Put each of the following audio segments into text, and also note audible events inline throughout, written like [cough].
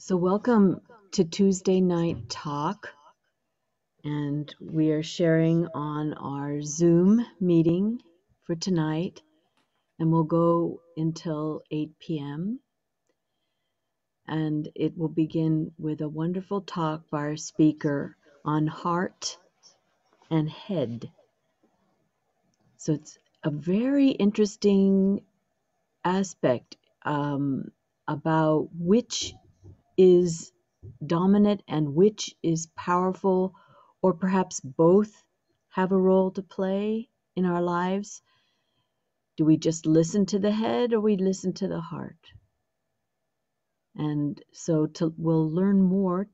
So, welcome to Tuesday Night Talk. And we are sharing on our Zoom meeting for tonight. And we'll go until 8 p.m. And it will begin with a wonderful talk by our speaker on heart and head. So, it's a very interesting aspect um, about which is dominant and which is powerful, or perhaps both have a role to play in our lives? Do we just listen to the head or we listen to the heart? And so to, we'll learn more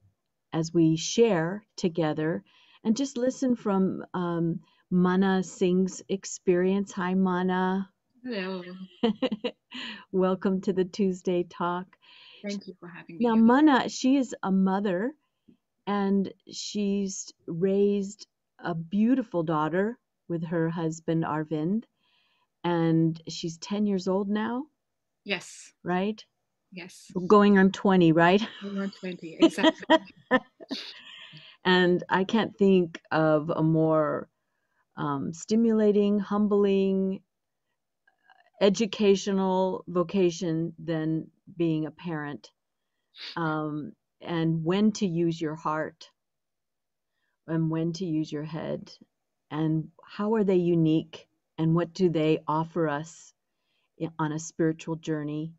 as we share together and just listen from um, Manna Singh's experience. Hi, Manna. Hello. [laughs] Welcome to the Tuesday Talk. Thank you for having me. Now. Manna, she is a mother and she's raised a beautiful daughter with her husband, Arvind. And she's 10 years old now, Yes, right? yes. Going on 20, right? I'm not 20, exactly. [laughs] and I can't think of a more um, stimulating, humbling, educational vocation than being a parent. Um, and when to use your heart and when to use your head and how are they unique and what do they offer us on a spiritual journey.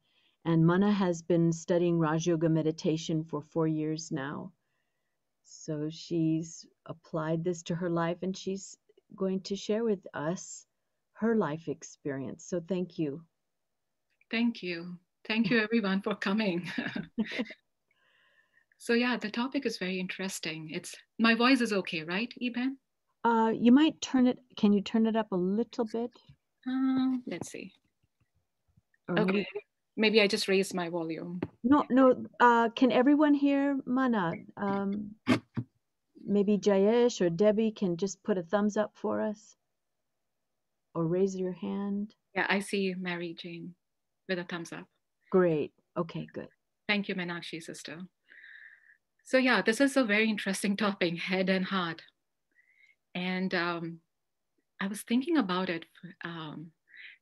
And Manna has been studying raj yoga meditation for four years now. So she's applied this to her life and she's going to share with us her life experience so thank you Thank you. Thank you, everyone, for coming. [laughs] so, yeah, the topic is very interesting. It's my voice is okay, right, Eben? uh, you might turn it can you turn it up a little bit Uh, let's see. or Okay, maybe maybe I just raised my volume. No, no. Uh, can everyone hear Manna? Um, maybe Jayesh or Debbie can just put a thumbs up for us or raise your hand. Yeah, I see Mary Jane with a thumbs up. Great. Okay, good. Thank you, Menakshi sister. So, yeah, this is a very interesting [laughs] topic head and heart. And um, I was thinking about it um,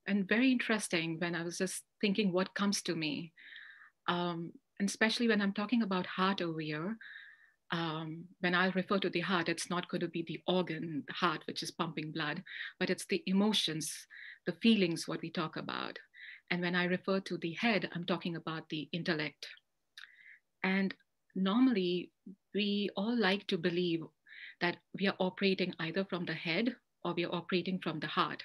and very interesting when I was just thinking what comes to me. Um, and especially when I'm talking about heart over here, um, when I refer to the heart, it's not going to be the organ, the heart, which is pumping blood, but it's the emotions, the feelings, what we talk about. And when I refer to the head, I'm talking about the intellect. And normally, we all like to believe that we are operating either from the head or we are operating from the heart,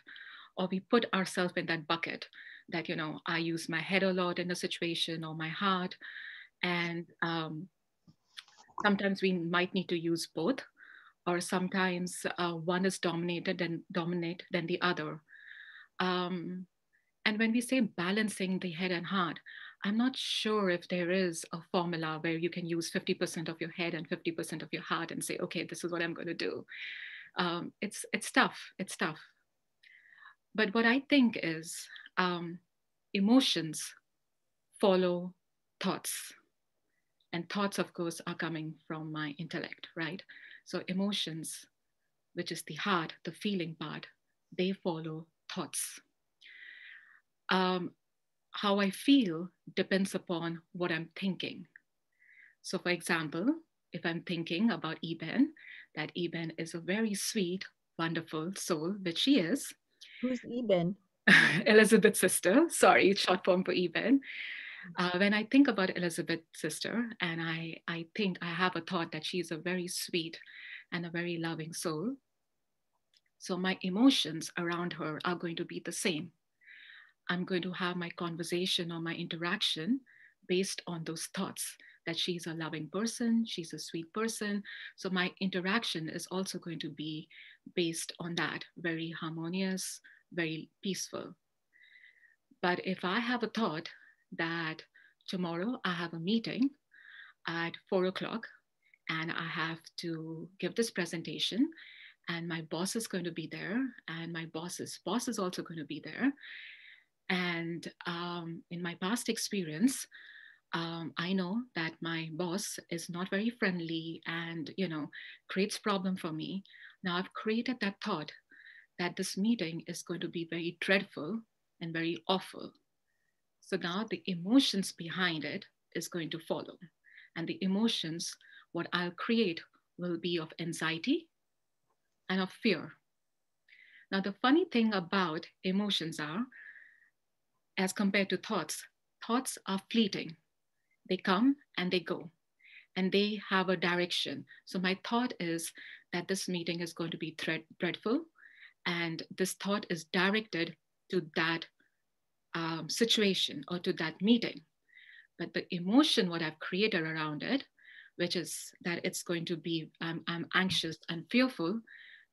or we put ourselves in that bucket that, you know, I use my head a lot in a situation or my heart. And um, sometimes we might need to use both, or sometimes uh, one is dominated and dominate than the other. Um, and when we say balancing the head and heart, I'm not sure if there is a formula where you can use 50% of your head and 50% of your heart and say, okay, this is what I'm going to do. Um, it's it's tough. It's tough. But what I think is um, emotions follow thoughts, and thoughts, of course, are coming from my intellect, right? So emotions, which is the heart, the feeling part, they follow thoughts um, how I feel depends upon what I'm thinking. So, for example, if I'm thinking about Eben, that Eben is a very sweet, wonderful soul, which she is. Who's Eben? [laughs] Elizabeth's sister, sorry, short form for Eben. Uh, when I think about Elizabeth's sister, and I, I think I have a thought that she's a very sweet and a very loving soul. So my emotions around her are going to be the same. I'm going to have my conversation or my interaction based on those thoughts that she's a loving person, she's a sweet person. So my interaction is also going to be based on that, very harmonious, very peaceful. But if I have a thought that tomorrow I have a meeting at four o'clock and I have to give this presentation, and my boss is going to be there, and my boss's boss is also going to be there. And um, in my past experience, um, I know that my boss is not very friendly and, you know, creates problem for me. Now I've created that thought that this meeting is going to be very dreadful and very awful. So now the emotions behind it is going to follow. And the emotions, what I'll create will be of anxiety and of fear. Now, the funny thing about emotions are, as compared to thoughts, thoughts are fleeting they come and they go, and they have a direction. So my thought is that this meeting is going to be dreadful, and this thought is directed to that um, situation or to that meeting. But the emotion, what I've created around it, which is that it's going to be, um, I'm anxious and fearful,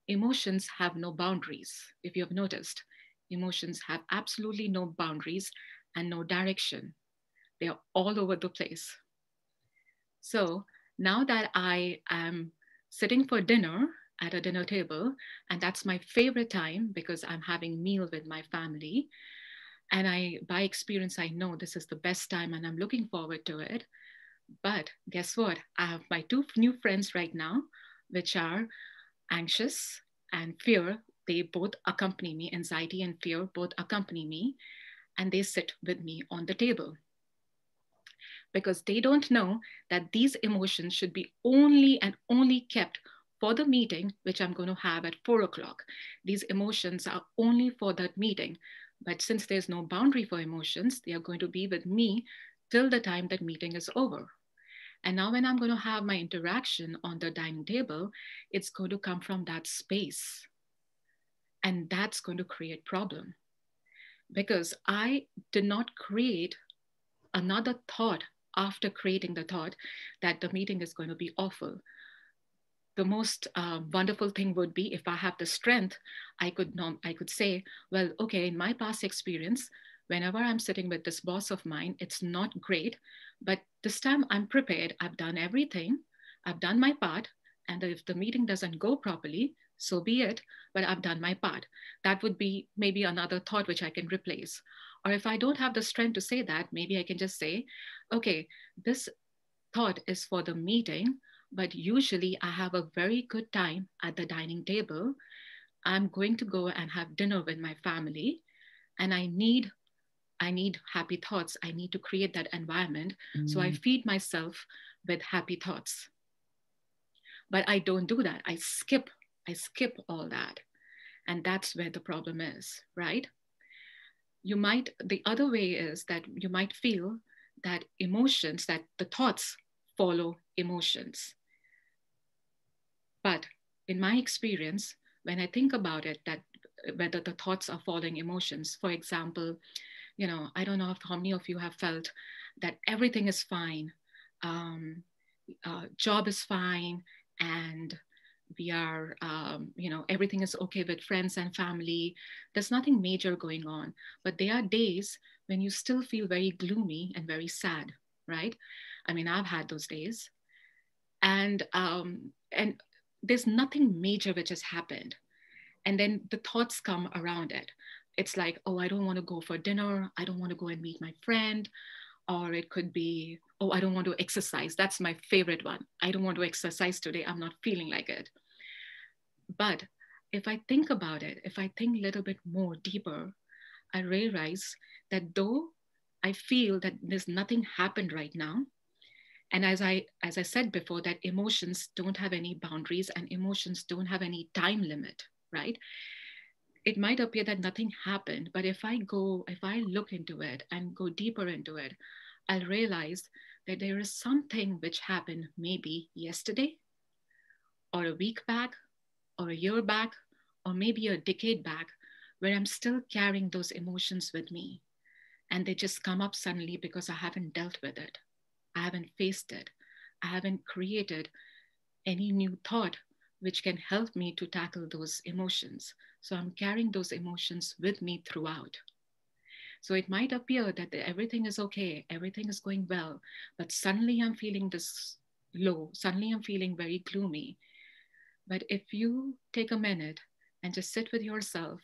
emotions have no boundaries. If you have noticed, emotions have absolutely no boundaries and no direction. They're all over the place. So now that I am sitting for dinner at a dinner table, and that's my favorite time because I'm having meal with my family. And I, by experience, I know this is the best time and I'm looking forward to it. But guess what? I have my two new friends right now, which are anxious and fear. They both accompany me, anxiety and fear both accompany me, and they sit with me on the table because they don't know that these emotions should be only and only kept for the meeting, which I'm going to have at four o'clock. These emotions are only for that meeting. But since there's no boundary for emotions, they are going to be with me till the time that meeting is over. And now, when I'm going to have my interaction on the dining table, it's going to come from that space. And that's going to create problem because I did not create another thought after creating the thought that the meeting is going to be awful the most uh, wonderful thing would be if i have the strength i could nom- i could say well okay in my past experience whenever i'm sitting with this boss of mine it's not great but this time i'm prepared. I've done everything. I've done my part. And if the meeting doesn't go properly so be it. But i've done my part. That would be maybe another thought which i can replace. Or if I don't have the strength to say that, maybe I can just say, okay, this thought is for the meeting, but usually I have a very good time at the dining table. I'm going to go and have dinner with my family, and I need I need happy thoughts. I need to create that environment. Mm. So I mm. feed myself with happy thoughts. But I don't do that. I skip, I skip all that. And that's where the problem is, right? you might, the other way is that you might feel that emotions, that the thoughts follow emotions. But in my experience, when I think about it, that whether the thoughts are following emotions, for example, you know, I don't know if, how many of you have felt that everything is fine, um, uh, job is fine, and we are um, you know everything is okay with friends and family. There's nothing major going on. But there are days when you still feel very gloomy and very sad right? I mean i've had those days. And um, and there's nothing major which has happened. And then the thoughts come around it. It's like oh i don't want to go for dinner. I don't want to go and meet my friend. Or it could be oh i don't want to exercise. That's my favorite one. I don't want to exercise today. I'm not feeling like it. But if i think about it if i think a little bit more deeper i realize that though i feel that there's nothing happened right now and as i as i said before that emotions don't have any boundaries and emotions don't have any time limit right it might appear that nothing happened, but if I go, if I look into it and go deeper into it, I'll realize that there is something which happened maybe yesterday or a week back or a year back or maybe a decade back where I'm still carrying those emotions with me. And they just come up suddenly because I haven't dealt with it. I haven't faced it. I haven't created any new thought which can help me to tackle those emotions. So I'm carrying those emotions with me throughout. So it might appear that everything is okay, everything is going well, but suddenly I'm feeling this low, suddenly I'm feeling very gloomy. But if you take a minute and just sit with yourself,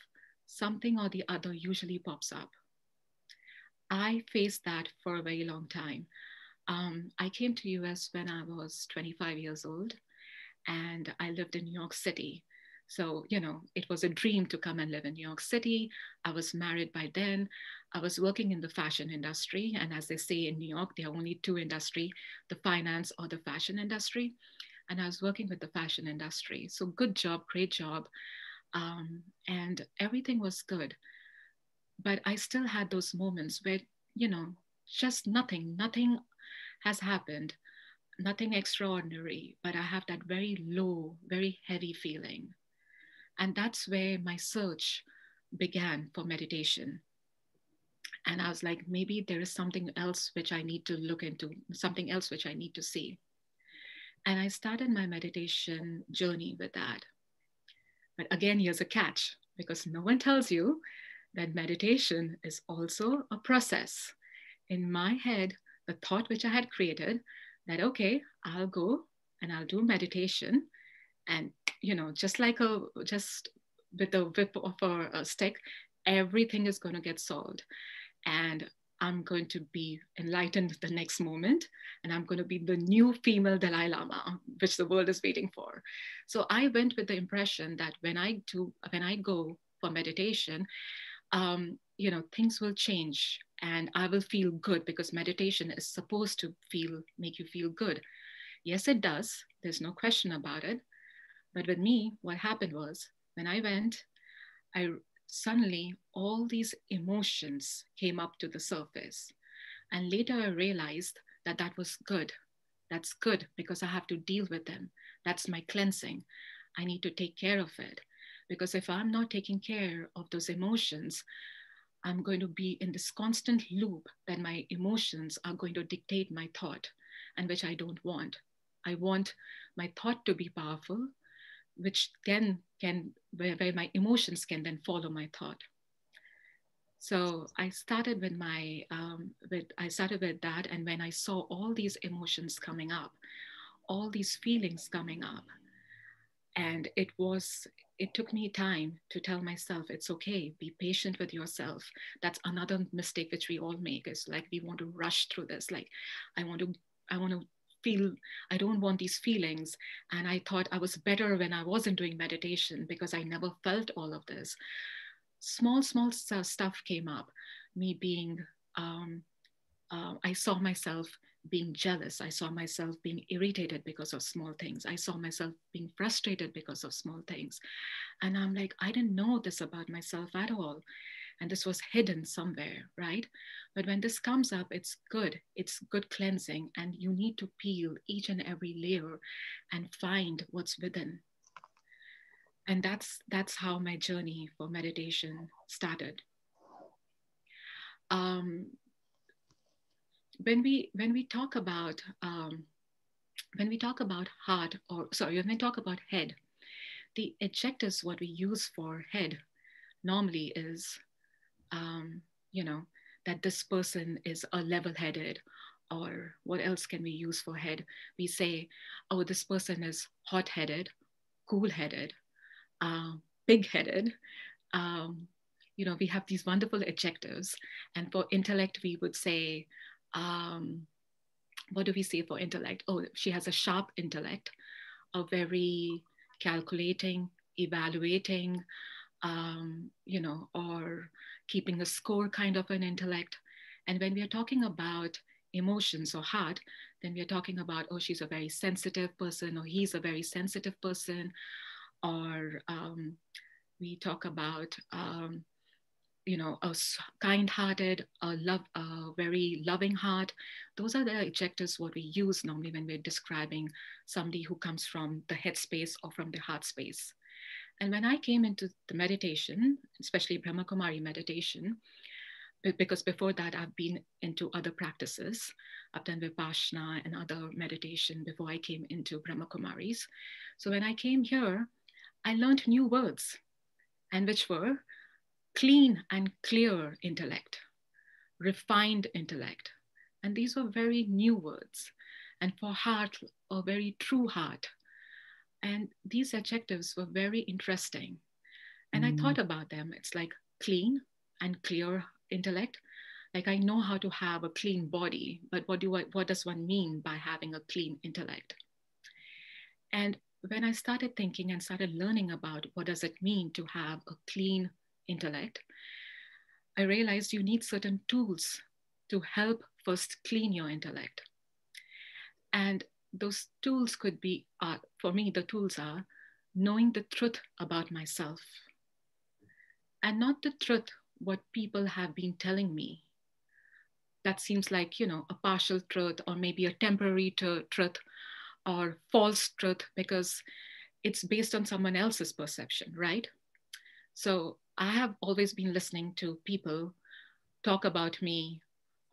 something or the other usually pops up. I faced that for a very long time. Um, I came to US when I was 25 years old, and I lived in New York City. So, you know, it was a dream to come and live in New York City. I was married by then. I was working in the fashion industry. And as they say in New York, there are only two industry, the finance or the fashion industry. And I was working with the fashion industry. So good job, great job. Um, and everything was good. But I still had those moments where, you know, just nothing, nothing has happened, nothing extraordinary, but I have that very low, very heavy feeling and that's where my search began for meditation. And I was like, maybe there is something else which I need to look into, something else which I need to see. And I started my meditation journey with that. But again, here's a catch because no one tells you that meditation is also a process. In my head, the thought which I had created that, okay, I'll go and I'll do meditation and you know, just like a just with the whip of a, a stick, everything is going to get solved. And I'm going to be enlightened the next moment, and I'm going to be the new female Dalai Lama, which the world is waiting for. So I went with the impression that when I do, when I go for meditation, um, you know, things will change, and I will feel good because meditation is supposed to feel make you feel good. Yes, it does. There's no question about it. But with me, what happened was when I went, I suddenly all these emotions came up to the surface. And later I realized that that was good. That's good because I have to deal with them. That's my cleansing. I need to take care of it. Because if I'm not taking care of those emotions, I'm going to be in this constant loop that my emotions are going to dictate my thought, and which I don't want. I want my thought to be powerful which then can, where, where my emotions can then follow my thought. So I started with my, um, with, I started with that. And when I saw all these emotions coming up, all these feelings coming up, and it was, it took me time to tell myself, it's okay, be patient with yourself. That's another mistake which we all make is like, we want to rush through this. Like, I want to, I want to feel i don't want these feelings and i thought i was better when i wasn't doing meditation because i never felt all of this small small stuff came up me being um, uh, i saw myself being jealous i saw myself being irritated because of small things i saw myself being frustrated because of small things and i'm like i didn't know this about myself at all and this was hidden somewhere, right? But when this comes up, it's good. It's good cleansing, and you need to peel each and every layer and find what's within. And that's that's how my journey for meditation started. Um, when we when we talk about um, when we talk about heart or sorry when we talk about head, the adjectives what we use for head normally is um, you know, that this person is a level headed, or what else can we use for head? We say, oh, this person is hot headed, cool headed, uh, big headed. Um, you know, we have these wonderful adjectives. And for intellect, we would say, um, what do we say for intellect? Oh, she has a sharp intellect, a very calculating, evaluating, um, you know, or keeping a score kind of an intellect. And when we are talking about emotions or heart, then we are talking about, oh, she's a very sensitive person, or he's a very sensitive person, or um, we talk about, um, you know, a kind-hearted, a love, a very loving heart. Those are the adjectives what we use normally when we're describing somebody who comes from the head space or from the heart space. And when I came into the meditation, especially Brahma Kumari meditation, because before that I've been into other practices. I've done Vipassana and other meditation before I came into Brahma Kumaris. So when I came here, I learned new words, and which were clean and clear intellect, refined intellect. And these were very new words. And for heart, a very true heart, and these adjectives were very interesting. And mm. I thought about them. It's like clean and clear intellect. Like I know how to have a clean body, but what do I, what does one mean by having a clean intellect? And when I started thinking and started learning about what does it mean to have a clean intellect, I realized you need certain tools to help first clean your intellect. And those tools could be, uh, for me, the tools are knowing the truth about myself. And not the truth what people have been telling me. That seems like you know a partial truth or maybe a temporary truth or false truth because it's based on someone else's perception right? So i have always been listening to people talk about me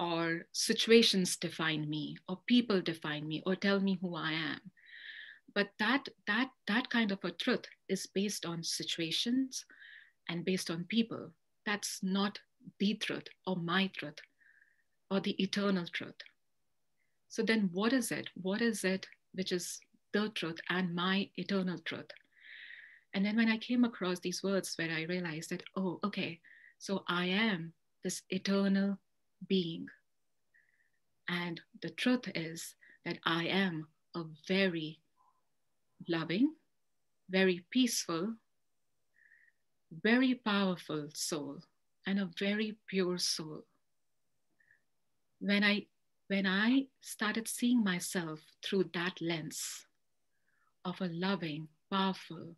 or situations define me or people define me or tell me who i am. But that that that kind of a truth is based on situations and based on people. That's not the truth or my truth or the eternal truth. So then what is it? What is it which is the truth and my eternal truth and then when i came across these words where i realized that oh okay so i am this eternal being and the truth is that i am a very loving, very peaceful, very powerful soul, and a very pure soul. When I when I started seeing myself through that lens of a loving, powerful,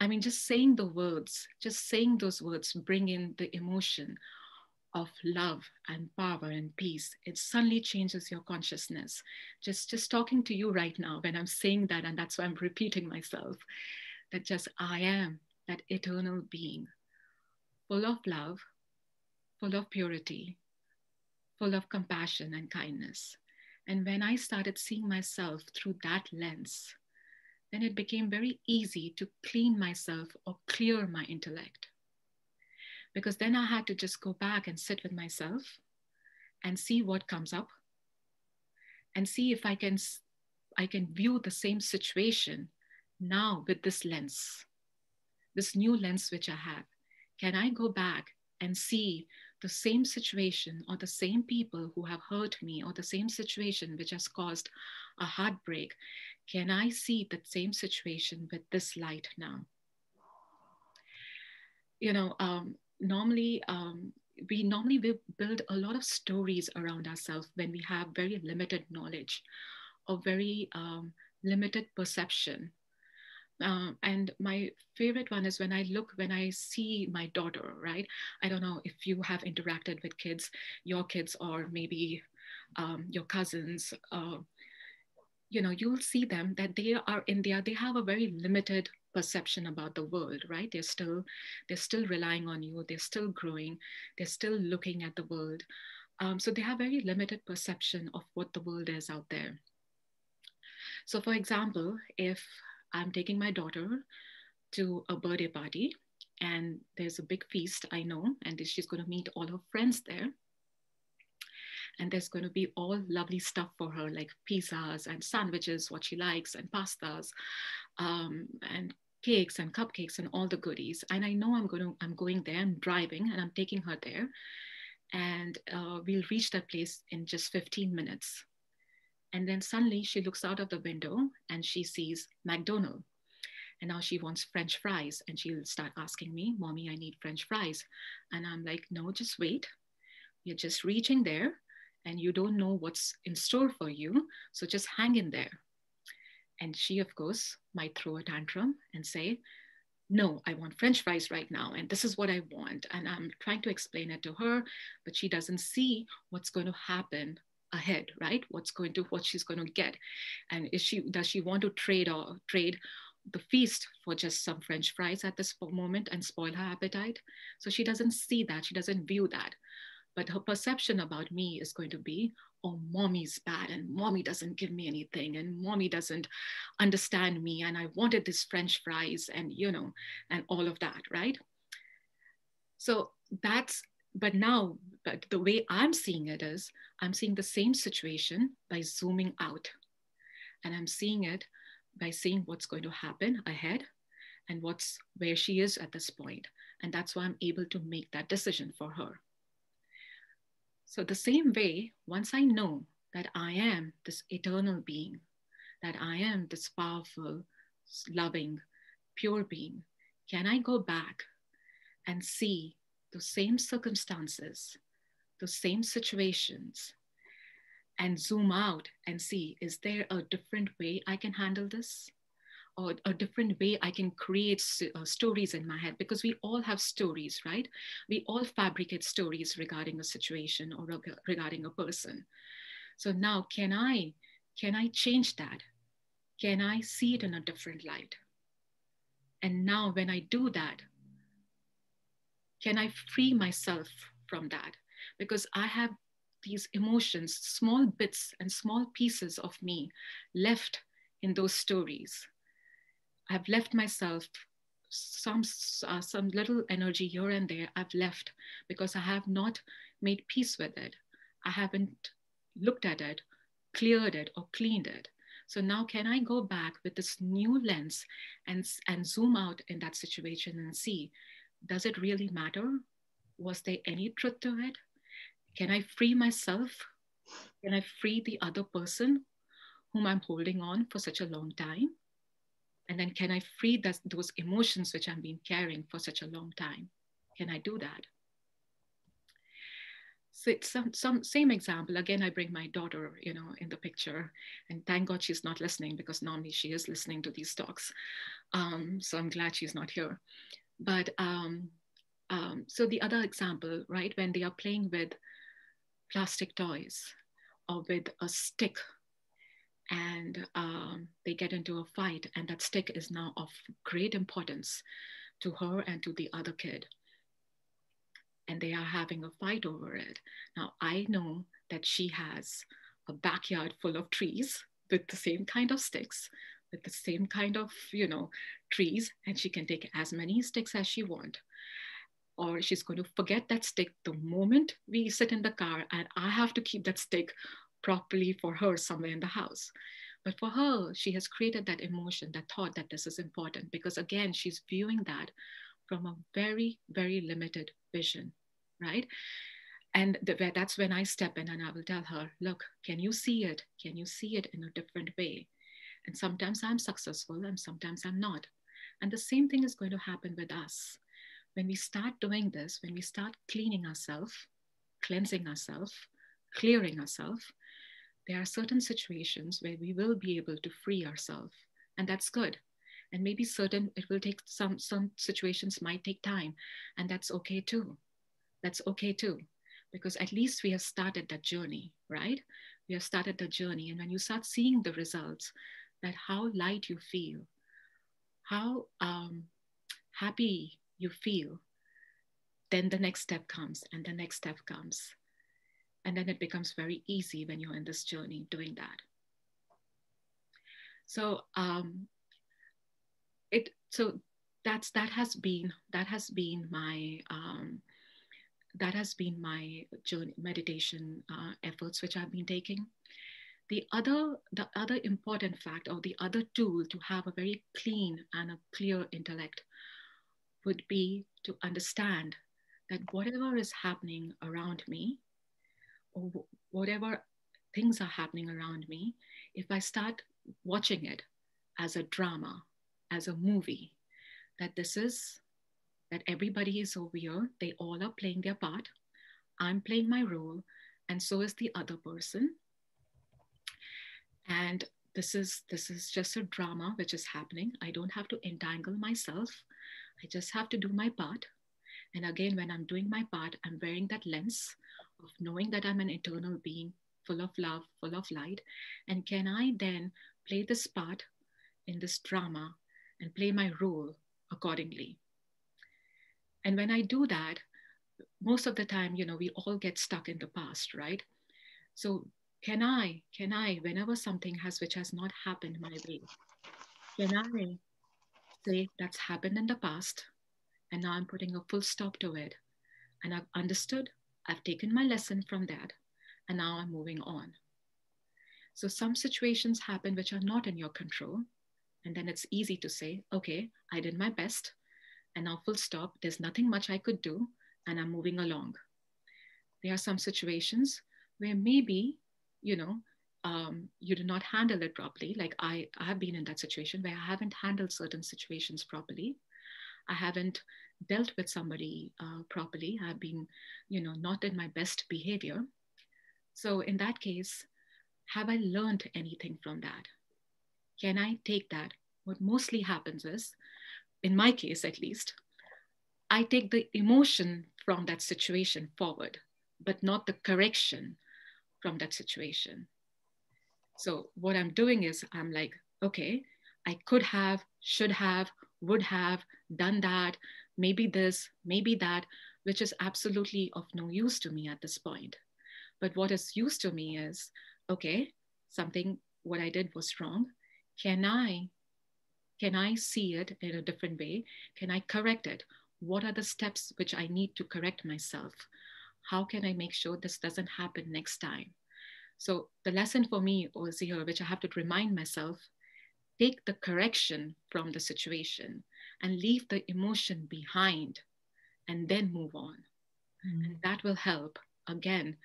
I mean, just saying the words, just saying those words bring in the emotion of love and power and peace it suddenly changes your consciousness. Just just talking to you right now when i'm saying that and that's why i'm repeating myself that just i am that eternal being full of love full of purity full of compassion and kindness. And when i started seeing myself through that lens then it became very easy to clean myself or clear my intellect because then I had to just go back and sit with myself and see what comes up and see if I can I can view the same situation now with this lens, this new lens which I have. Can I go back and see the same situation or the same people who have hurt me or the same situation which has caused a heartbreak? Can I see that same situation with this light now? You know, um, normally um, we normally build a lot of stories around ourselves when we have very limited knowledge or very um, limited perception. Uh, and my favorite one is when I look, when I see my daughter, right? I don't know if you have interacted with kids, your kids, or maybe um, your cousins. Uh, you know, you'll see them that they are in there, they have a very limited perception about the world right? They're still they're still relying on you. They're still growing. They're still looking at the world. Um, so they have very limited perception of what the world is out there. So for example if i'm taking my daughter to a birthday party and there's a big feast i know and she's going to meet all her friends there and there's going to be all lovely stuff for her like pizzas and sandwiches what she likes and pastas um, and cakes and cupcakes and all the goodies. And I know I'm going to, I'm going there, I'm driving and I'm taking her there. And uh, we'll reach that place in just 15 minutes. And then suddenly she looks out of the window and she sees McDonald's. And now she wants French fries. And she'll start asking me, Mommy, I need French fries. And I'm like, No, just wait. You're just reaching there and you don't know what's in store for you. So just hang in there. And she, of course, might throw a tantrum and say, no, I want French fries right now, and this is what I want. And I'm trying to explain it to her, but she doesn't see what's going to happen ahead, right? What's going to what she's going to get, and is she does she want to trade or trade the feast for just some French fries at this moment and spoil her appetite? So she doesn't see that, she doesn't view that. But her perception about me is going to be, oh, mommy's bad and mommy doesn't give me anything and mommy doesn't understand me and I wanted this French fries and, you know, and all of that, right? So that's, but now, but the way I'm seeing it is I'm seeing the same situation by zooming out. And I'm seeing it by seeing what's going to happen ahead and what's where she is at this. And that's why I'm able to make that decision for her. So, the same way, once I know that I am this eternal being, that I am this powerful, loving, pure being, can I go back and see those same circumstances, those same situations, and zoom out and see is there a different way I can handle this? Or a different way I can create uh, stories in my head because we all have stories, right? We all fabricate stories regarding a situation or regarding a person. So now, can I can I change that? Can I see it in a different light? And now, when I do that, can I free myself from that? Because I have these emotions, small bits and small pieces of me left in those stories. I've left myself some uh, some little energy here and there I've left because I have not made peace with it. I haven't looked at it, cleared it, or cleaned it. So now can I go back with this new lens and, and zoom out in that situation and see, does it really matter? Was there any truth to it? Can I free myself? Can I free the other person whom I'm holding on for such a long time? And then can I free that, those emotions which I've been carrying for such a long time? Can I do that? So it's some, some same example again i bring my daughter you know in the picture and thank god she's not listening because normally she is listening to these talks um, so i'm glad she's not here but um, um, so the other example right when they are playing with plastic toys or with a stick and um, they get into a fight and that stick is now of great importance to her and to the other kid and they are having a fight over it. Now, I know that she has a backyard full of trees with the same kind of sticks, with the same kind of, you know, trees, and she can take as many sticks as she want. Or she's going to forget that stick the moment we sit in the car, and I have to keep that stick properly for her somewhere in the house. But for her, she has created that emotion, that thought that this is important because, again, she's viewing that from a very, very limited vision, right? And the, that's when I step in and I will tell her, look, can you see it? Can you see it in a different way? And sometimes I'm successful and sometimes I'm not. And the same thing is going to happen with us. When we start doing this, when we start cleaning ourselves, cleansing ourselves, clearing ourselves, there are certain situations where we will be able to free ourselves. And that's good. And maybe certain it will take some some situations might take time and that's okay too. That's okay too because at least we have started that journey right? We have started the journey and when you start seeing the results that how light you feel how um, happy you feel then the next step comes and the next step comes and then it becomes very easy when you're in this journey doing that so um, it so that's that has been that has been my um, that has been my journey meditation uh, efforts which I've been taking. The other the other important fact or the other tool to have a very clean and a clear intellect would be to understand that whatever is happening around me or whatever things are happening around me, if I start watching it as a drama as a movie that this is that everybody is over here they all are playing their part i'm playing my role and so is the other person. And this is this is just a drama which is happening. I don't have to entangle myself. I just have to do my part. And again when i'm doing my part i'm wearing that lens of knowing that i'm an eternal being full of love full of light and can i then play this part in this drama and play my role accordingly. And when I do that, most of the time, you know, we all get stuck in the past, right? So can I, can I, whenever something has which has not happened my way, can I say that's happened in the past and now I'm putting a full stop to it and I've understood, I've taken my lesson from that, and now I'm moving on. So some situations happen which are not in your control, and then it's easy to say, okay, I did my best. And now, full stop, there's nothing much I could do. And I'm moving along. there are some situations where maybe, you know, um, you do not handle it properly. Like I, I have been in that situation where I haven't handled certain situations properly. I haven't dealt with somebody uh, properly. I've been, you know, not in my best behavior. So in that case, have I learned anything from that? Can I take that? What mostly happens is, in my case at least, I take the emotion from that situation forward, but not the correction from that situation. So what I'm doing is I'm like, okay, I could have, should have, would have done that, maybe this, maybe that, which is absolutely of no use to me at this point. But what is used to me is, okay, something, what I did was wrong. Can I, can I see it in a different way? Can I correct it? What are the steps which I need to correct myself? How can I make sure this doesn't happen next time? So the lesson for me was here, which I have to remind myself, take the correction from the situation and leave the emotion behind and then move on. Mm. And that will help again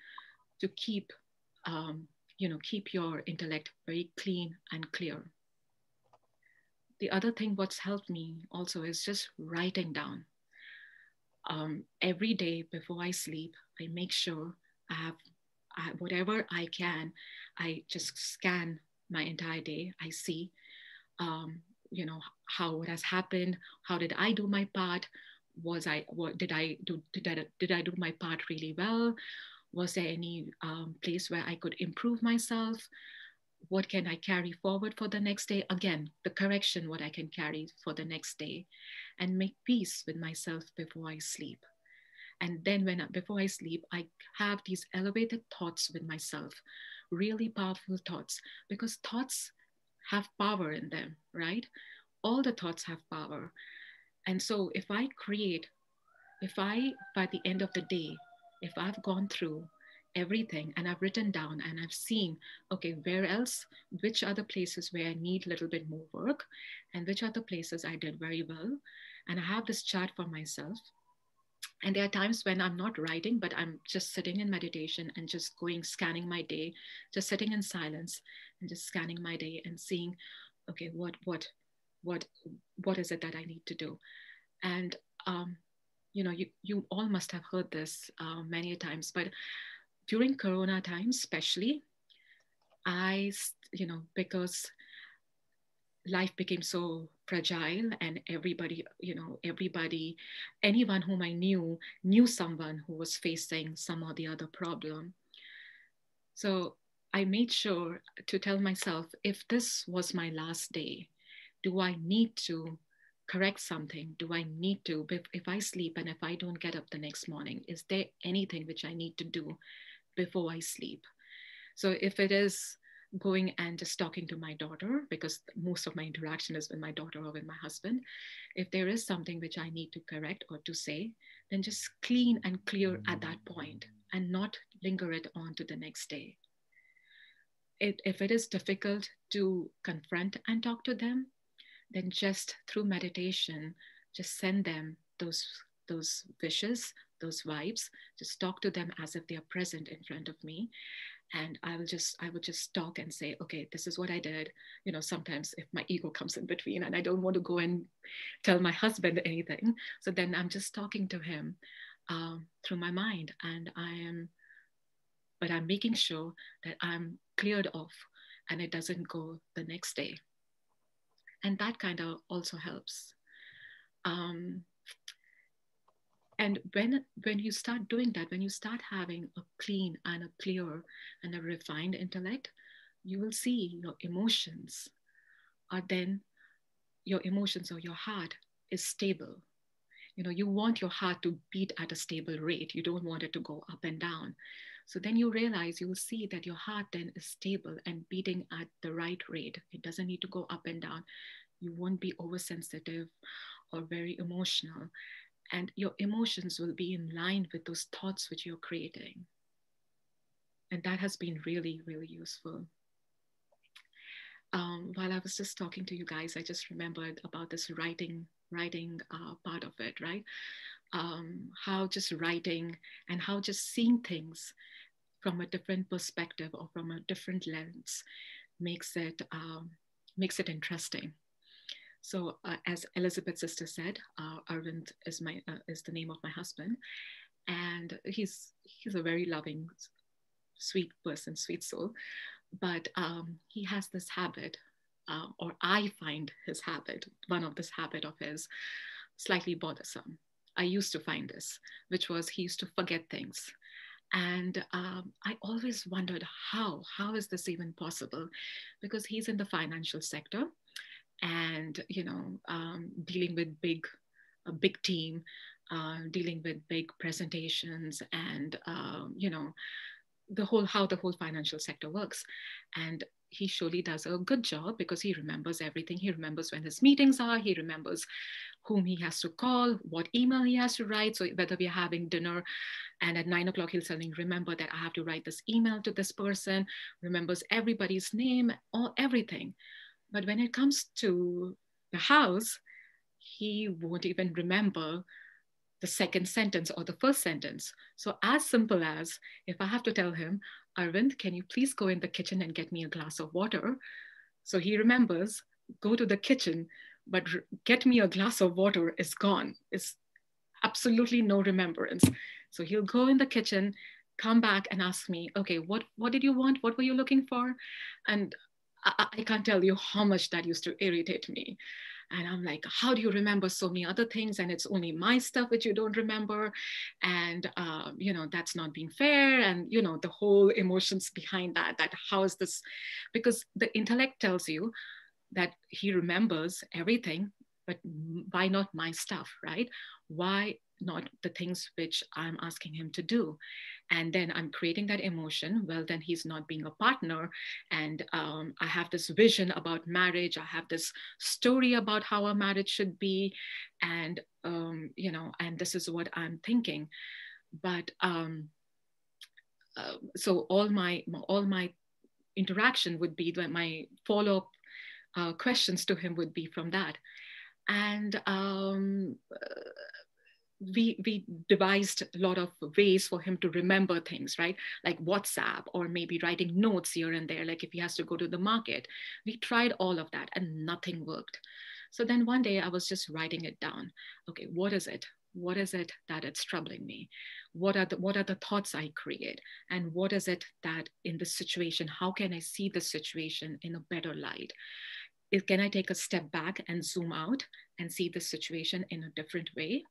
to keep um, you know keep your intellect very clean and clear the other thing what's helped me also is just writing down um, every day before i sleep i make sure i have I, whatever i can i just scan my entire day i see um, you know how what has happened how did i do my part? Was i what did i do did I, did I do my part really well? Was there any um, place where i could improve myself? What can i carry forward for the next day? Again the correction what i can carry for the next day and make peace with myself before i sleep. And then when before i sleep i have these elevated thoughts with myself really powerful thoughts because thoughts have power in them right? All the thoughts have power. And so if i create if i by the end of the day if i've gone through everything and i've written down and i've seen okay where else which are the places where i need a little bit more work and which are the places i did very well and i have this chart for myself and there are times when i'm not writing but i'm just sitting in meditation and just going scanning my day just sitting in silence and just scanning my day and seeing okay what what what what is it that i need to do? And um, you know you, you all must have heard this uh, many times but during corona times especially i you know because life became so fragile and everybody you know everybody anyone whom i knew knew someone who was facing some or the other problem. So i made sure to tell myself if this was my last day do i need to correct something? Do i need to if, if i sleep and if i don't get up the next morning is there anything which i need to do before i sleep? So if it is going and just talking to my daughter because most of my interaction is with my daughter or with my husband. If there is something which i need to correct or to say then just clean and clear at mm-hmm. that point and not linger it on to the next day. It, if it is difficult to confront and talk to them then just through meditation just send them those those wishes those vibes just talk to them as if they are present in front of me and i will just i will just talk and say okay this is what i did. You know sometimes if my ego comes in between and i don't want to go and tell my husband anything so then i'm just talking to him um, through my mind and i am but i'm making sure that i'm cleared off and it doesn't go the next day. And that kind of also helps. Um, and when when you start doing that when you start having a clean and a clear and a refined intellect you will see your emotions are then your emotions or your heart is stable. You know you want your heart to beat at a stable rate. You don't want it to go up and down. So then you realize you will see that your heart then is stable and beating at the right rate. It doesn't need to go up and down. You won't be oversensitive or very emotional and your emotions will be in line with those thoughts which you're creating. And that has been really, really useful. Um, while I was just talking to you guys, I just remembered about this writing, writing uh, part of it, right? um, how just writing and how just seeing things from a different perspective or from a different lens makes it um, makes it interesting. So, uh, as Elizabeth's sister said, uh, Arvind is my uh, is the name of my husband, and he's he's a very loving, sweet person, sweet soul, but um, he has this habit, uh, or I find his habit, one of this habit of his, slightly bothersome. I used to find this, which was he used to forget things. And um, I always wondered how, how is this even possible? Because he's in the financial sector and, you know, um, dealing with big, a big team, uh, dealing with big presentations and, um, you know, the whole, how the whole financial sector works. And he surely does a good job because he remembers everything. He remembers when his meetings are, he remembers whom he has to call, what email he has to write. So whether we're having dinner and at nine o'clock, he'll suddenly remember that I have to write this email to this person, remembers everybody's name or everything. But when it comes to the house, he won't even remember the second sentence or the first sentence. So as simple as if I have to tell him, Arvind, can you please go in the kitchen and get me a glass of water? So he remembers, go to the kitchen, but get me a glass of water is gone. It's absolutely no remembrance. So he'll go in the kitchen, come back and ask me, okay, what, what did you want? What were you looking for? And I, can't tell you how much that used to irritate me. And I'm like, how do you remember so many other things? And it's only my stuff that you don't remember. And, uh, you know, that's not being fair. And, you know, the whole emotions behind that, that how is this? Because the intellect tells you, that he remembers everything, but why not my stuff, right? Why not the things which I'm asking him to do? And then I'm creating that emotion. Well, then he's not being a partner. And um, I have this vision about marriage. I have this story about how a marriage should be. And, um, you know, and this is what I'm thinking. But um, uh, so all my, all my interaction would be that my follow up uh, questions to him would be from that. And um, we, we devised a lot of ways for him to remember things, right? Like WhatsApp or maybe writing notes here and there, like if he has to go to the market. We tried all of that and nothing worked. So then one day I was just writing it down. Okay, what is it? What is it that it's troubling me? What are the what are the thoughts I create? And what is it that in this situation, how can I see the situation in a better light? can I take a step back and zoom out and see the situation in a different way?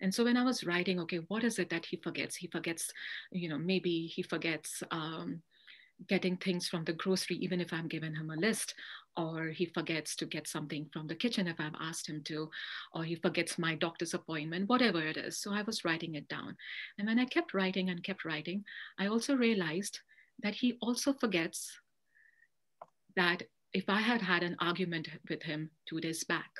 And so when I was writing, okay, what is it that he forgets? He forgets, you know, maybe he forgets um, getting things from the grocery, even if I'm giving him a list, or he forgets to get something from the kitchen if I've asked him to, or he forgets my doctor's appointment, whatever it is. So I was writing it down. And when I kept writing and kept writing, I also realized that he also forgets that if I had had an argument with him two days back,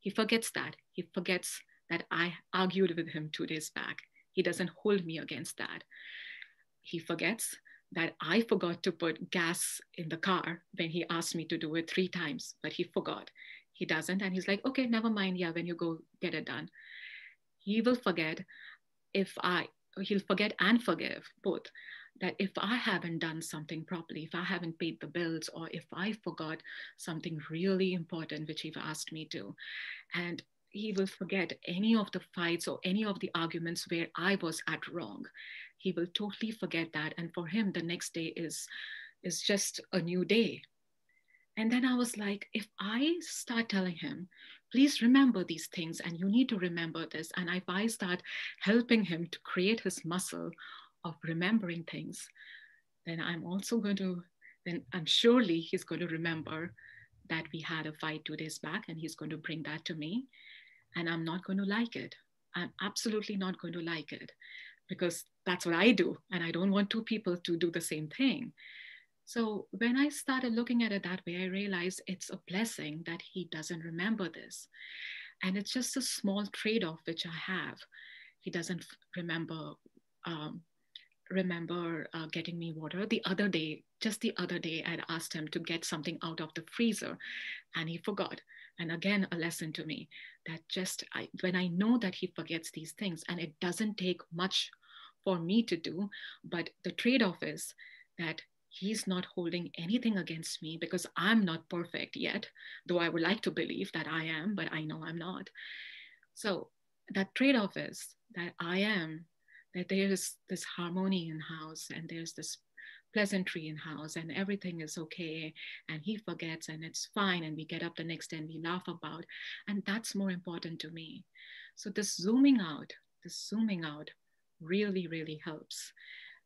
he forgets that. He forgets that I argued with him two days back. He doesn't hold me against that. He forgets that I forgot to put gas in the car when he asked me to do it three times, but he forgot. He doesn't. And he's like, okay, never mind. Yeah, when you go get it done. He will forget if I, he'll forget and forgive both that if I haven't done something properly, if I haven't paid the bills, or if I forgot something really important which he asked me to, and he will forget any of the fights or any of the arguments where I was at wrong. He will totally forget that. And for him, the next day is, is just a new day. And then I was like, if I start telling him, please remember these things and you need to remember this. And if I start helping him to create his muscle of remembering things, then I'm also going to, then I'm surely he's going to remember that we had a fight two days back and he's going to bring that to me. And I'm not going to like it. I'm absolutely not going to like it because that's what I do. And I don't want two people to do the same thing. So when I started looking at it that way, I realized it's a blessing that he doesn't remember this. And it's just a small trade off which I have. He doesn't remember um, remember uh, getting me water. The other day, just the other day, I'd asked him to get something out of the freezer and he forgot. And again, a lesson to me that just I, when I know that he forgets these things, and it doesn't take much for me to do, but the trade off is that he's not holding anything against me because I'm not perfect yet, though I would like to believe that I am, but I know I'm not. So that trade off is that I am, that there's this harmony in house and there's this pleasantry in house and everything is okay and he forgets and it's fine and we get up the next day and we laugh about and that's more important to me. So this zooming out this zooming out really really helps.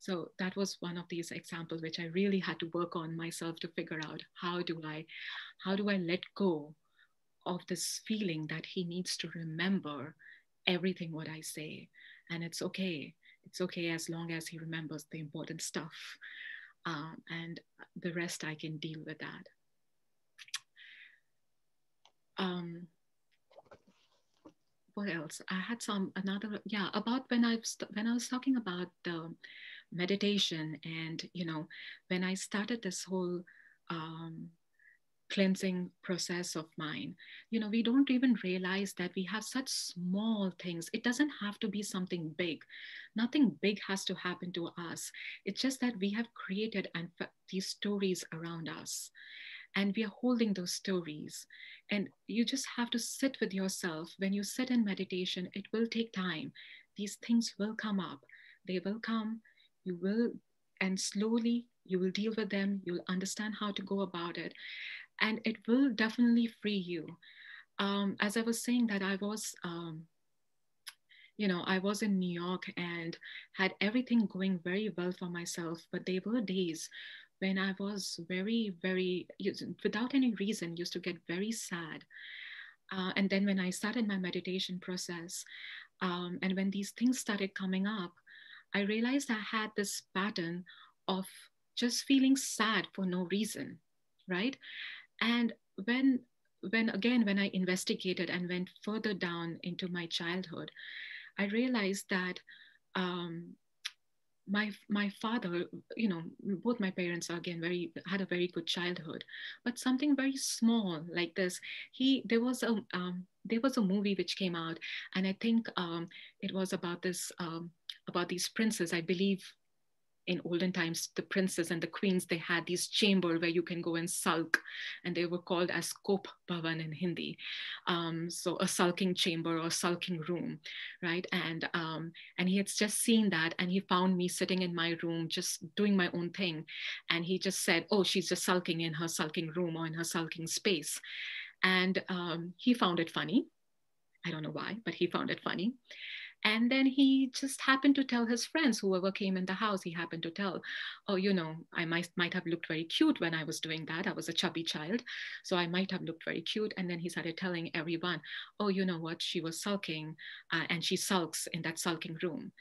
So that was one of these examples which i really had to work on myself to figure out how do i how do i let go of this feeling that he needs to remember everything what i say. And it's okay. It's okay as long as he remembers the important stuff um, and the rest i can deal with that. Um, what else? I had some another yeah about when i when i was talking about the meditation and you know when i started this whole um, cleansing process of mine. You know we don't even realize that we have such small things. It doesn't have to be something big. Nothing big has to happen to us. It's just that we have created and these stories around us. And we are holding those stories. And you just have to sit with yourself. When you sit in meditation it will take time. These things will come up. They will come. You will and slowly you will deal with them. You'll understand how to go about it and it will definitely free you um, as i was saying that i was um, you know i was in new york and had everything going very well for myself but there were days when i was very very without any reason used to get very sad uh, and then when i started my meditation process um, and when these things started coming up I realized I had this pattern of just feeling sad for no reason, right? And when when again when I investigated and went further down into my childhood, I realized that um, my my father you know both my parents are again very had a very good childhood but something very small like this he there was a um, there was a movie which came out and i think um, it was about this um, about these princes. I believe in olden times, the princes and the queens, they had these chamber where you can go and sulk, and they were called as Kop Bhavan in Hindi. Um, so a sulking chamber or sulking room, right? And um, and he had just seen that, and he found me sitting in my room, just doing my own thing, and he just said, "Oh, she's just sulking in her sulking room or in her sulking space," and um, he found it funny. I don't know why, but he found it funny. And then he just happened to tell his friends, whoever came in the house, he happened to tell, oh, you know, I might, might have looked very cute when I was doing that. I was a chubby child. So I might have looked very cute. And then he started telling everyone, oh, you know what, she was sulking uh, and she sulks in that sulking room.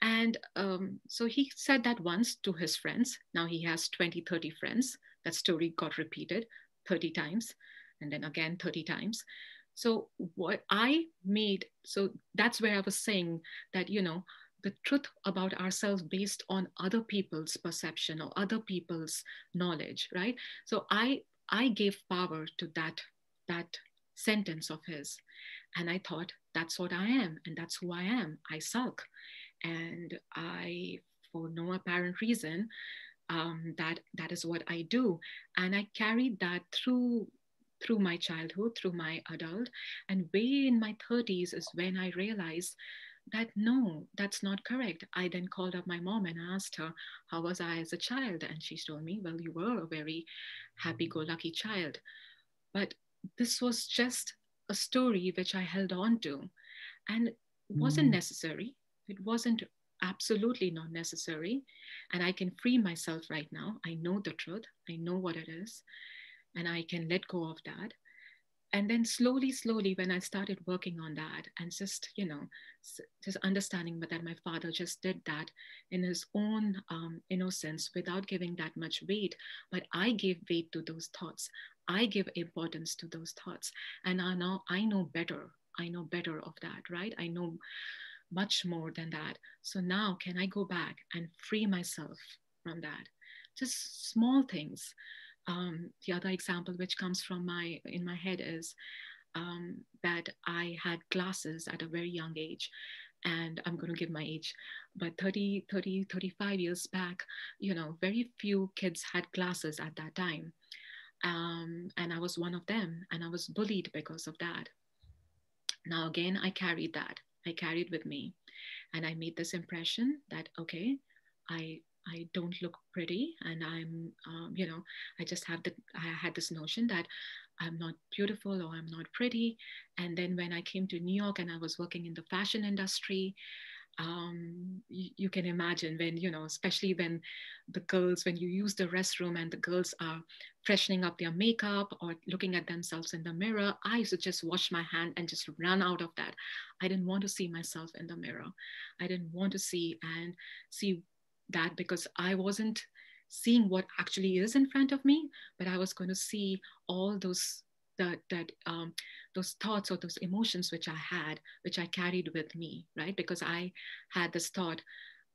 And um, so he said that once to his friends. Now he has 20, 30 friends. That story got repeated 30 times and then again 30 times. So what I made, so that's where I was saying that, you know, the truth about ourselves based on other people's perception or other people's knowledge, right? So I I gave power to that that sentence of his. And I thought, that's what I am, and that's who I am. I sulk. And I, for no apparent reason, um, that that is what I do. And I carried that through through my childhood, through my adult. And way in my 30s is when I realized that no, that's not correct. I then called up my mom and asked her, How was I as a child? And she told me, Well, you were a very happy go lucky child. But this was just a story which I held on to and wasn't mm. necessary. It wasn't absolutely not necessary. And I can free myself right now. I know the truth, I know what it is and I can let go of that. And then slowly, slowly, when I started working on that and just, you know, just understanding that my father just did that in his own um, innocence without giving that much weight, but I gave weight to those thoughts. I give importance to those thoughts. And I know I know better. I know better of that, right? I know much more than that. So now, can I go back and free myself from that? Just small things. Um, the other example which comes from my in my head is um, that I had glasses at a very young age. And I'm going to give my age, but 30, 30, 35 years back, you know, very few kids had glasses at that time. Um, and I was one of them, and I was bullied because of that. Now, again, I carried that. I carried with me, and I made this impression that okay, I I don't look pretty, and I'm um, you know I just have the I had this notion that I'm not beautiful or I'm not pretty. And then when I came to New York and I was working in the fashion industry, um, you, you, can imagine when, you know, especially when the girls, when you use the restroom and the girls are freshening up their makeup or looking at themselves in the mirror, I used to just wash my hand and just run out of that. I didn't want to see myself in the mirror. I didn't want to see and see that because I wasn't seeing what actually is in front of me, but I was going to see all those that that um, those thoughts or those emotions which I had, which I carried with me, right? Because I had this thought,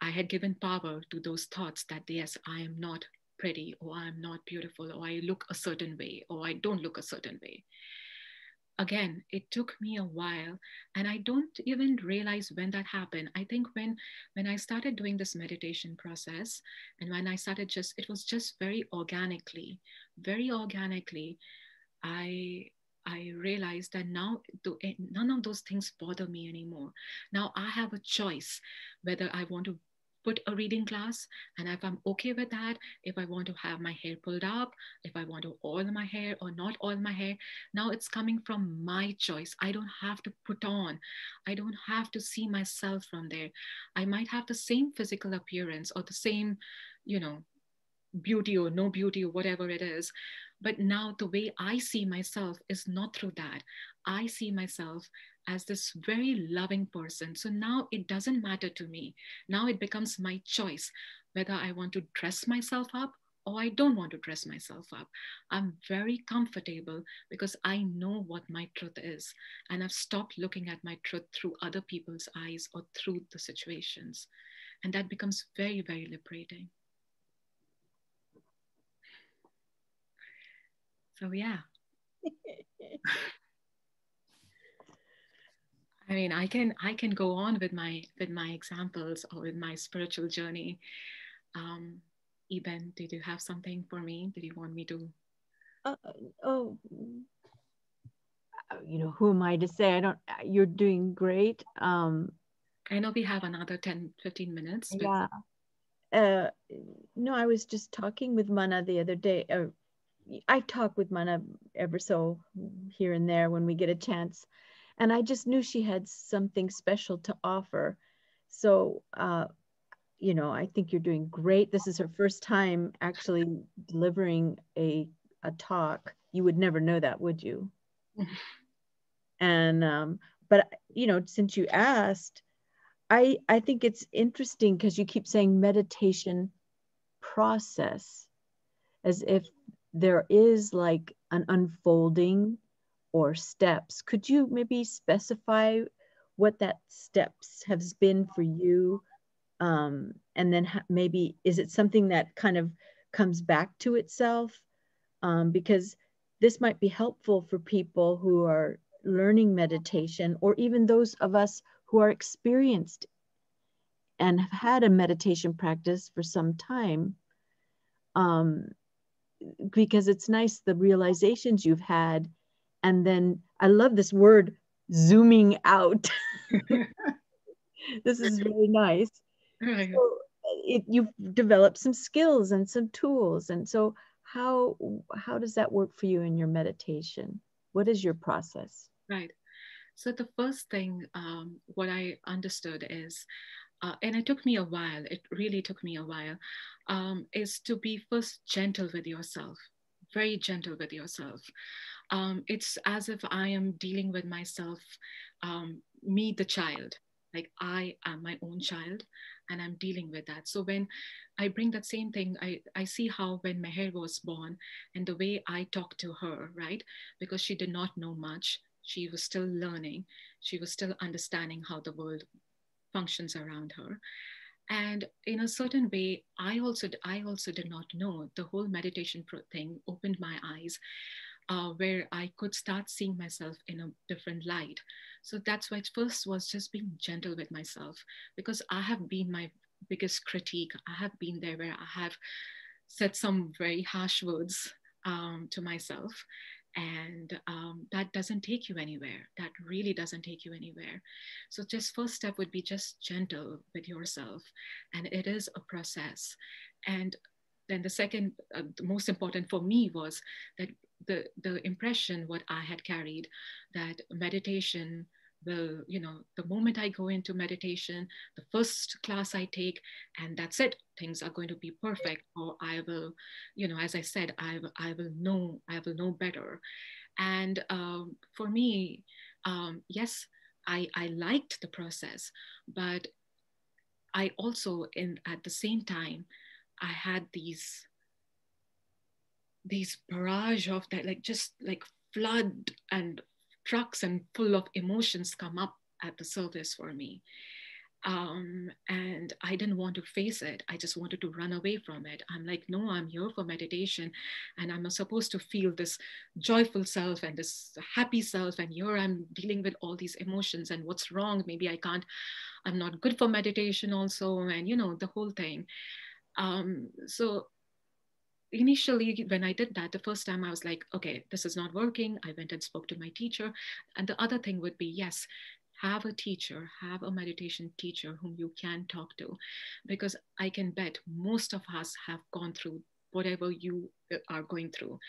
I had given power to those thoughts that yes, I am not pretty, or I'm not beautiful, or I look a certain way, or I don't look a certain way again it took me a while and i don't even realize when that happened. I think when when i started doing this meditation process and when i started just it was just very organically very organically i i realized that now eh, none of those things bother me anymore. Now i have a choice whether i want to put a reading class. And if I'm okay with that, if I want to have my hair pulled up, if I want to oil my hair or not oil my hair, now it's coming from my choice. I don't have to put on, I don't have to see myself from there. I might have the same physical appearance or the same, you know, beauty or no beauty or whatever it is. But now the way I see myself is not through that. I see myself as this very loving person. So now it doesn't matter to me. Now it becomes my choice whether I want to dress myself up or I don't want to dress myself up. I'm very comfortable because I know what my truth is. And I've stopped looking at my truth through other people's eyes or through the situations. And that becomes very, very liberating. So, yeah. [laughs] I mean, I can I can go on with my with my examples or with my spiritual journey. Um, Eben, did you have something for me? Did you want me to? Uh, oh, you know, who am I to say? I don't. You're doing great. Um, I know we have another 10, 15 minutes. But... Yeah. Uh, no, I was just talking with Manna the other day. Uh, I talk with Manna ever so here and there when we get a chance and I just knew she had something special to offer. So, uh, you know, I think you're doing great. This is her first time actually delivering a a talk. You would never know that, would you? and um, but you know, since you asked, I I think it's interesting because you keep saying meditation process, as if there is like an unfolding or steps. Could you maybe specify what that steps has been for you? Um, and then maybe is it something that kind of comes back to itself? Um, because this might be helpful for people who are learning meditation or even those of us who are experienced and have had a meditation practice for some time. Um, because it's nice the realizations you've had and then I love this word zooming out. [laughs] this is really nice. Right. So it, you've developed some skills and some tools. And so how how does that work for you in your meditation? What is your process? Right. So the first thing um, what I understood is, uh, and it took me a while. It really took me a while, um, is to be first gentle with yourself, very gentle with yourself um, it's as if I am dealing with myself, um, me, the child. Like I am my own child and I'm dealing with that. So when I bring that same thing, I, I see how when Meher was born and the way I talked to her, right? Because she did not know much. She was still learning. She was still understanding how the world functions around her. And in a certain way i also i also did not know. The whole meditation thing opened my eyes uh, where i could start seeing myself in a different light. So that's why first was just being gentle with myself because i have been my biggest critique. I have been there where i have said some very harsh words um, to myself and um, that doesn't take you anywhere. That really doesn't take you anywhere. So just first step would be just gentle with yourself and it is a process. And then the second uh, the most important for me was that the the impression what i had carried that meditation will you know the moment i go into meditation the first class i take and that's it. Things are going to be perfect or i will you know as i said i, I will know i will know better. And um, for me um, yes I, I liked the process but i also in at the same time i had these these barrage of that like just like flood and trucks and full of emotions come up at the surface for me. Um, and I didn't want to face it. I just wanted to run away from it. I'm like, no, I'm here for meditation, and I'm supposed to feel this joyful self and this happy self. And here I'm dealing with all these emotions and what's wrong. Maybe I can't, I'm not good for meditation, also, and you know, the whole thing. Um, so initially when i did that the first time i was like okay this is not working. I went and spoke to my teacher. And the other thing would be yes have a teacher have a meditation teacher whom you can talk to. Because i can bet most of us have gone through whatever you uh, are going through.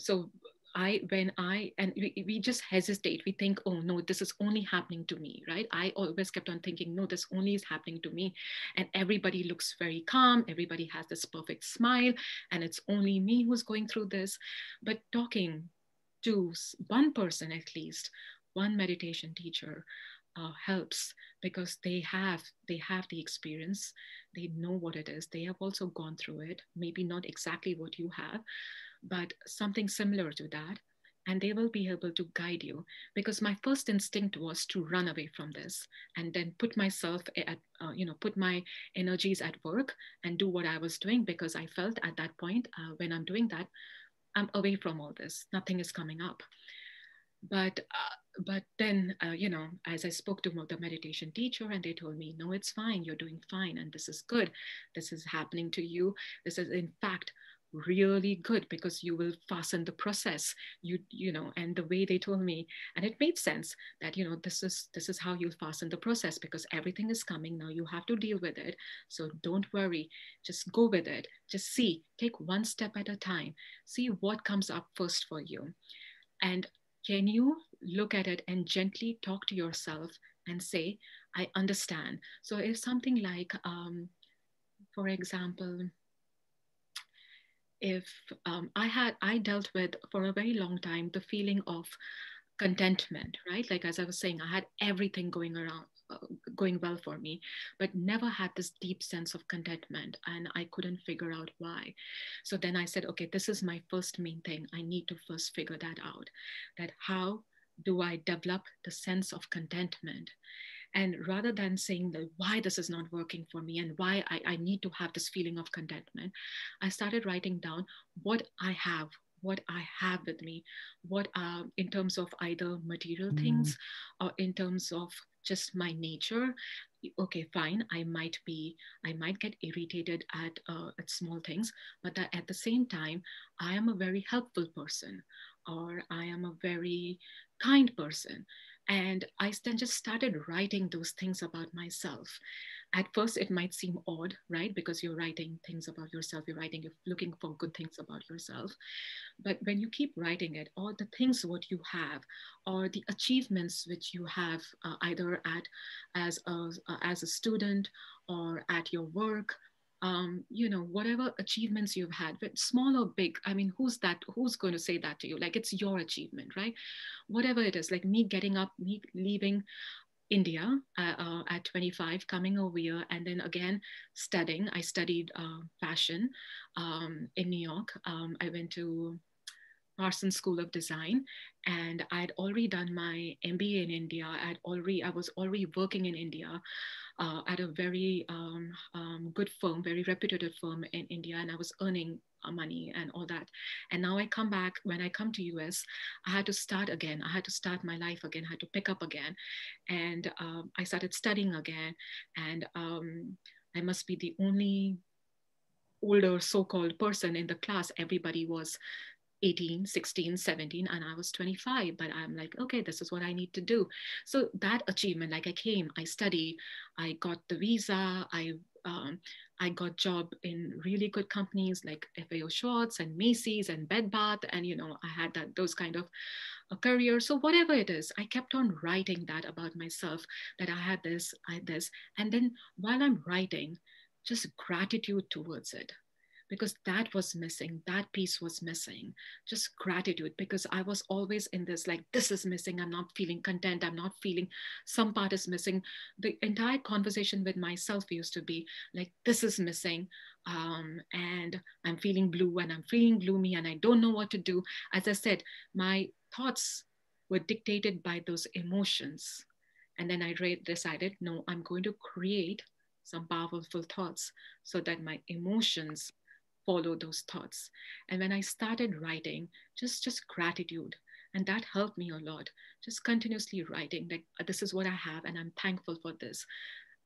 So I, when I, and we, we just hesitate, we think, oh no, this is only happening to me, right? I always kept on thinking, no, this only is happening to me. And everybody looks very calm, everybody has this perfect smile, and it's only me who's going through this. But talking to one person at least, one meditation teacher, uh, helps because they have they have the experience they know what it is they have also gone through it maybe not exactly what you have but something similar to that and they will be able to guide you. Because my first instinct was to run away from this and then put myself at uh, you know put my energies at work and do what i was doing because i felt at that point uh, when i'm doing that i'm away from all this. Nothing is coming up. But uh, but then uh, you know as i spoke to the meditation teacher and they told me no it's fine. You're doing fine and this is good. This is happening to you. This is in fact really good because you will fasten the process you you know and the way they told me and it made sense that you know this is this is how you fasten the process because everything is coming now you have to deal with it. So don't worry just go with it. Just see take one step at a time. See what comes up first for you. And can you look at it and gently talk to yourself and say i understand. So if something like um, for example if um, I had, I dealt with for a very long time the feeling of contentment, right? Like as I was saying, I had everything going around, uh, going well for me, but never had this deep sense of contentment. And I couldn't figure out why. So then I said, okay, this is my first main thing. I need to first figure that out that how do I develop the sense of contentment? And rather than saying that why this is not working for me and why I, I need to have this feeling of contentment, I started writing down what I have, what I have with me, what uh, in terms of either material mm. things or in terms of just my nature. Okay, fine. I might be, I might get irritated at uh, at small things, but that at the same time, I am a very helpful person, or I am a very kind person. And I then just started writing those things about myself. At first, it might seem odd, right? Because you're writing things about yourself, you're writing, you're looking for good things about yourself. But when you keep writing it, all the things what you have, or the achievements which you have uh, either at as a, uh, as a student or at your work um, you know, whatever achievements you've had, small or big, I mean, who's that? Who's going to say that to you? Like it's your achievement, right? Whatever it is, like me getting up, me leaving India uh, uh, at 25, coming over here, and then again studying. I studied uh, fashion um, in New York. Um, I went to Parsons School of Design, and I'd already done my MBA in India. I'd already I was already working in India uh, at a very um, um, good firm, very reputed firm in India, and I was earning uh, money and all that. And now I come back. When I come to US, I had to start again. I had to start my life again. I had to pick up again, and um, I started studying again. And um, I must be the only older so-called person in the class. Everybody was 18 16 17 and i was 25 but i'm like okay this is what i need to do. So that achievement like i came i studied i got the visa i um, I got job in really good companies like FAO Schwarz and Macy's and Bed Bath, and you know I had that those kind of a career. So whatever it is, I kept on writing that about myself that I had this, I had this, and then while I'm writing, just gratitude towards it because that was missing that piece was missing. Just gratitude because i was always in this like this is missing i'm not feeling content i'm not feeling some part is missing. The entire conversation with myself used to be like this is missing um, and i'm feeling blue and i'm feeling gloomy and i don't know what to do. As i said my thoughts were dictated by those emotions. And then i decided no i'm going to create some powerful thoughts so that my emotions follow those thoughts. And when i started writing just just gratitude. And that helped me a lot just continuously writing like this is what i have and i'm thankful for this.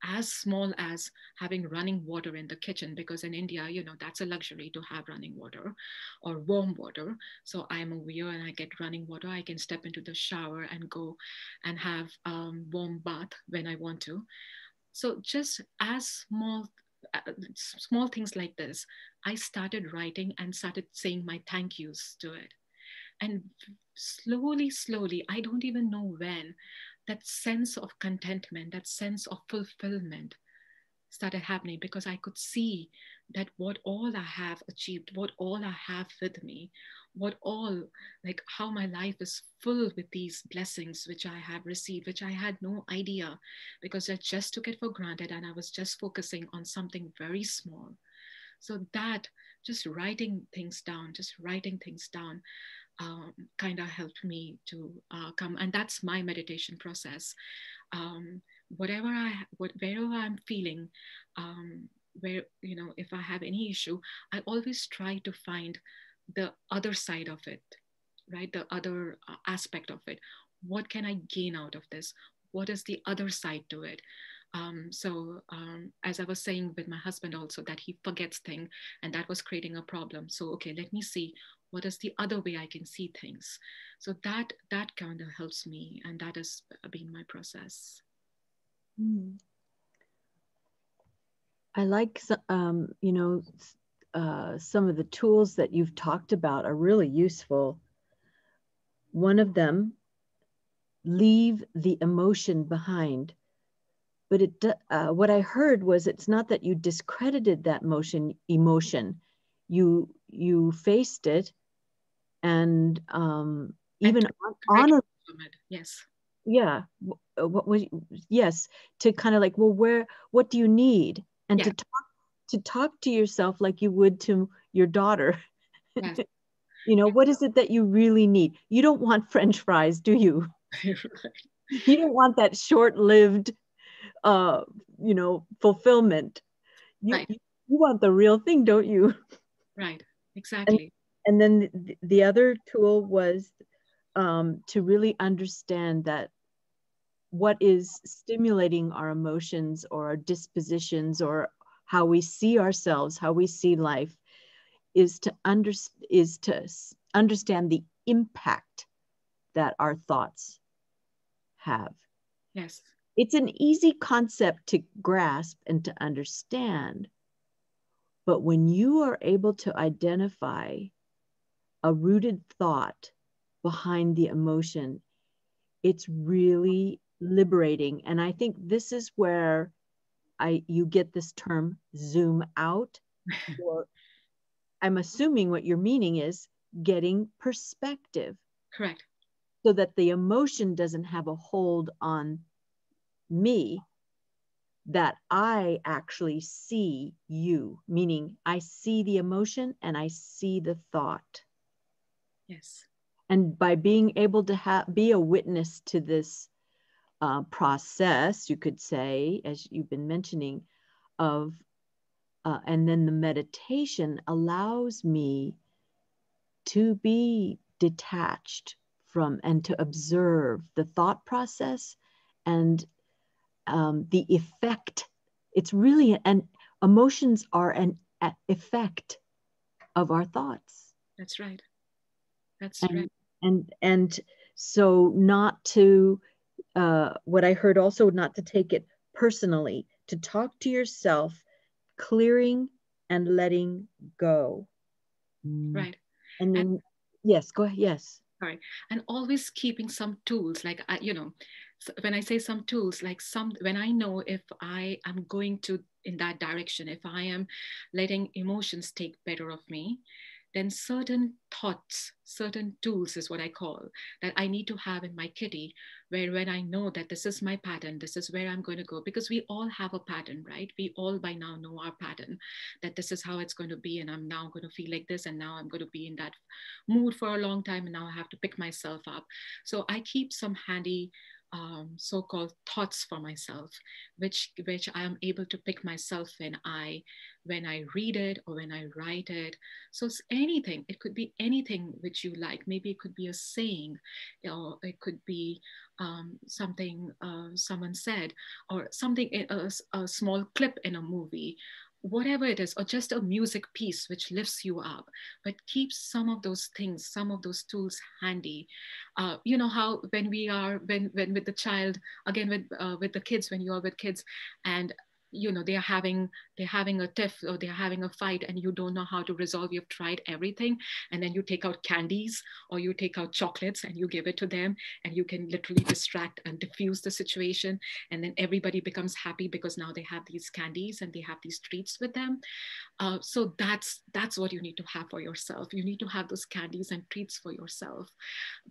As small as having running water in the kitchen because in india you know that's a luxury to have running water or warm water. So i'm aware and i get running water i can step into the shower and go and have um, warm bath when i want to. So just as small uh, Uh, small things like this, I started writing and started saying my thank yous to it. And slowly, slowly, I don't even know when, that sense of contentment, that sense of fulfillment started happening because I could see that what all I have achieved, what all I have with me, what all, like how my life is full with these blessings which I have received, which I had no idea because I just took it for granted and I was just focusing on something very small. So that just writing things down, just writing things down, um, kind of helped me to uh, come, and that's my meditation process. Um, whatever I, what, wherever I'm feeling, um, where you know, if I have any issue, I always try to find the other side of it, right? The other uh, aspect of it. What can I gain out of this? What is the other side to it? Um, so um, as I was saying with my husband also that he forgets things and that was creating a problem. So okay, let me see what is the other way I can see things. So that that kind of helps me, and that has been my process. Mm. I like um, you know uh, some of the tools that you've talked about are really useful. One of them, leave the emotion behind. But it, uh, what I heard was it's not that you discredited that motion emotion, you you faced it, and um, even honor. Yes. Yeah. What was yes to kind of like well where what do you need and yeah. to talk to talk to yourself like you would to your daughter. Yes. [laughs] you know, what is it that you really need? You don't want French fries, do you? [laughs] You don't want that short-lived, uh, you know, fulfillment. You, right. you, want the real thing, don't you? Right. Exactly. And, and then the, the other tool was um, to really understand that what is stimulating our emotions or our dispositions or how we see ourselves, how we see life, is to under, is to understand the impact that our thoughts have. Yes. It's an easy concept to grasp and to understand. But when you are able to identify a rooted thought behind the emotion, it's really liberating. And I think this is where I you get this term zoom out [laughs] or I'm assuming what your meaning is getting perspective. Correct. So that the emotion doesn't have a hold on me, that I actually see you, meaning I see the emotion and I see the thought. Yes. And by being able to have be a witness to this uh, process, you could say, as you've been mentioning, of uh, and then the meditation allows me to be detached from and to observe the thought process and um, the effect. It's really an emotions are an effect of our thoughts. That's right. That's and, right. And and so not to uh, what I heard also not to take it personally, to talk to yourself, clearing and letting go. Right. And then and, yes, go ahead. Yes. Sorry. And always keeping some tools like I, you know, when I say some tools, like some when I know if I am going to in that direction, if I am letting emotions take better of me, then certain thoughts, certain tools is what I call that I need to have in my kitty, where when I know that this is my pattern, this is where I'm going to go, because we all have a pattern, right? We all by now know our pattern, that this is how it's going to be, and I'm now going to feel like this, and now I'm going to be in that mood for a long time, and now I have to pick myself up. So I keep some handy um, so-called thoughts for myself, which which I am able to pick myself when I when I read it or when I write it. So it's anything. It could be anything which you like. Maybe it could be a saying, or it could be um, something uh, someone said, or something a, a small clip in a movie whatever it is, or just a music piece which lifts you up, but keep some of those things, some of those tools handy. Uh, you know how when we are when when with the child again with uh, with the kids when you are with kids and you know they're having they're having a tiff or they're having a fight and you don't know how to resolve you've tried everything and then you take out candies or you take out chocolates and you give it to them and you can literally distract and diffuse the situation and then everybody becomes happy because now they have these candies and they have these treats with them. Uh, so that's that's what you need to have for yourself. You need to have those candies and treats for yourself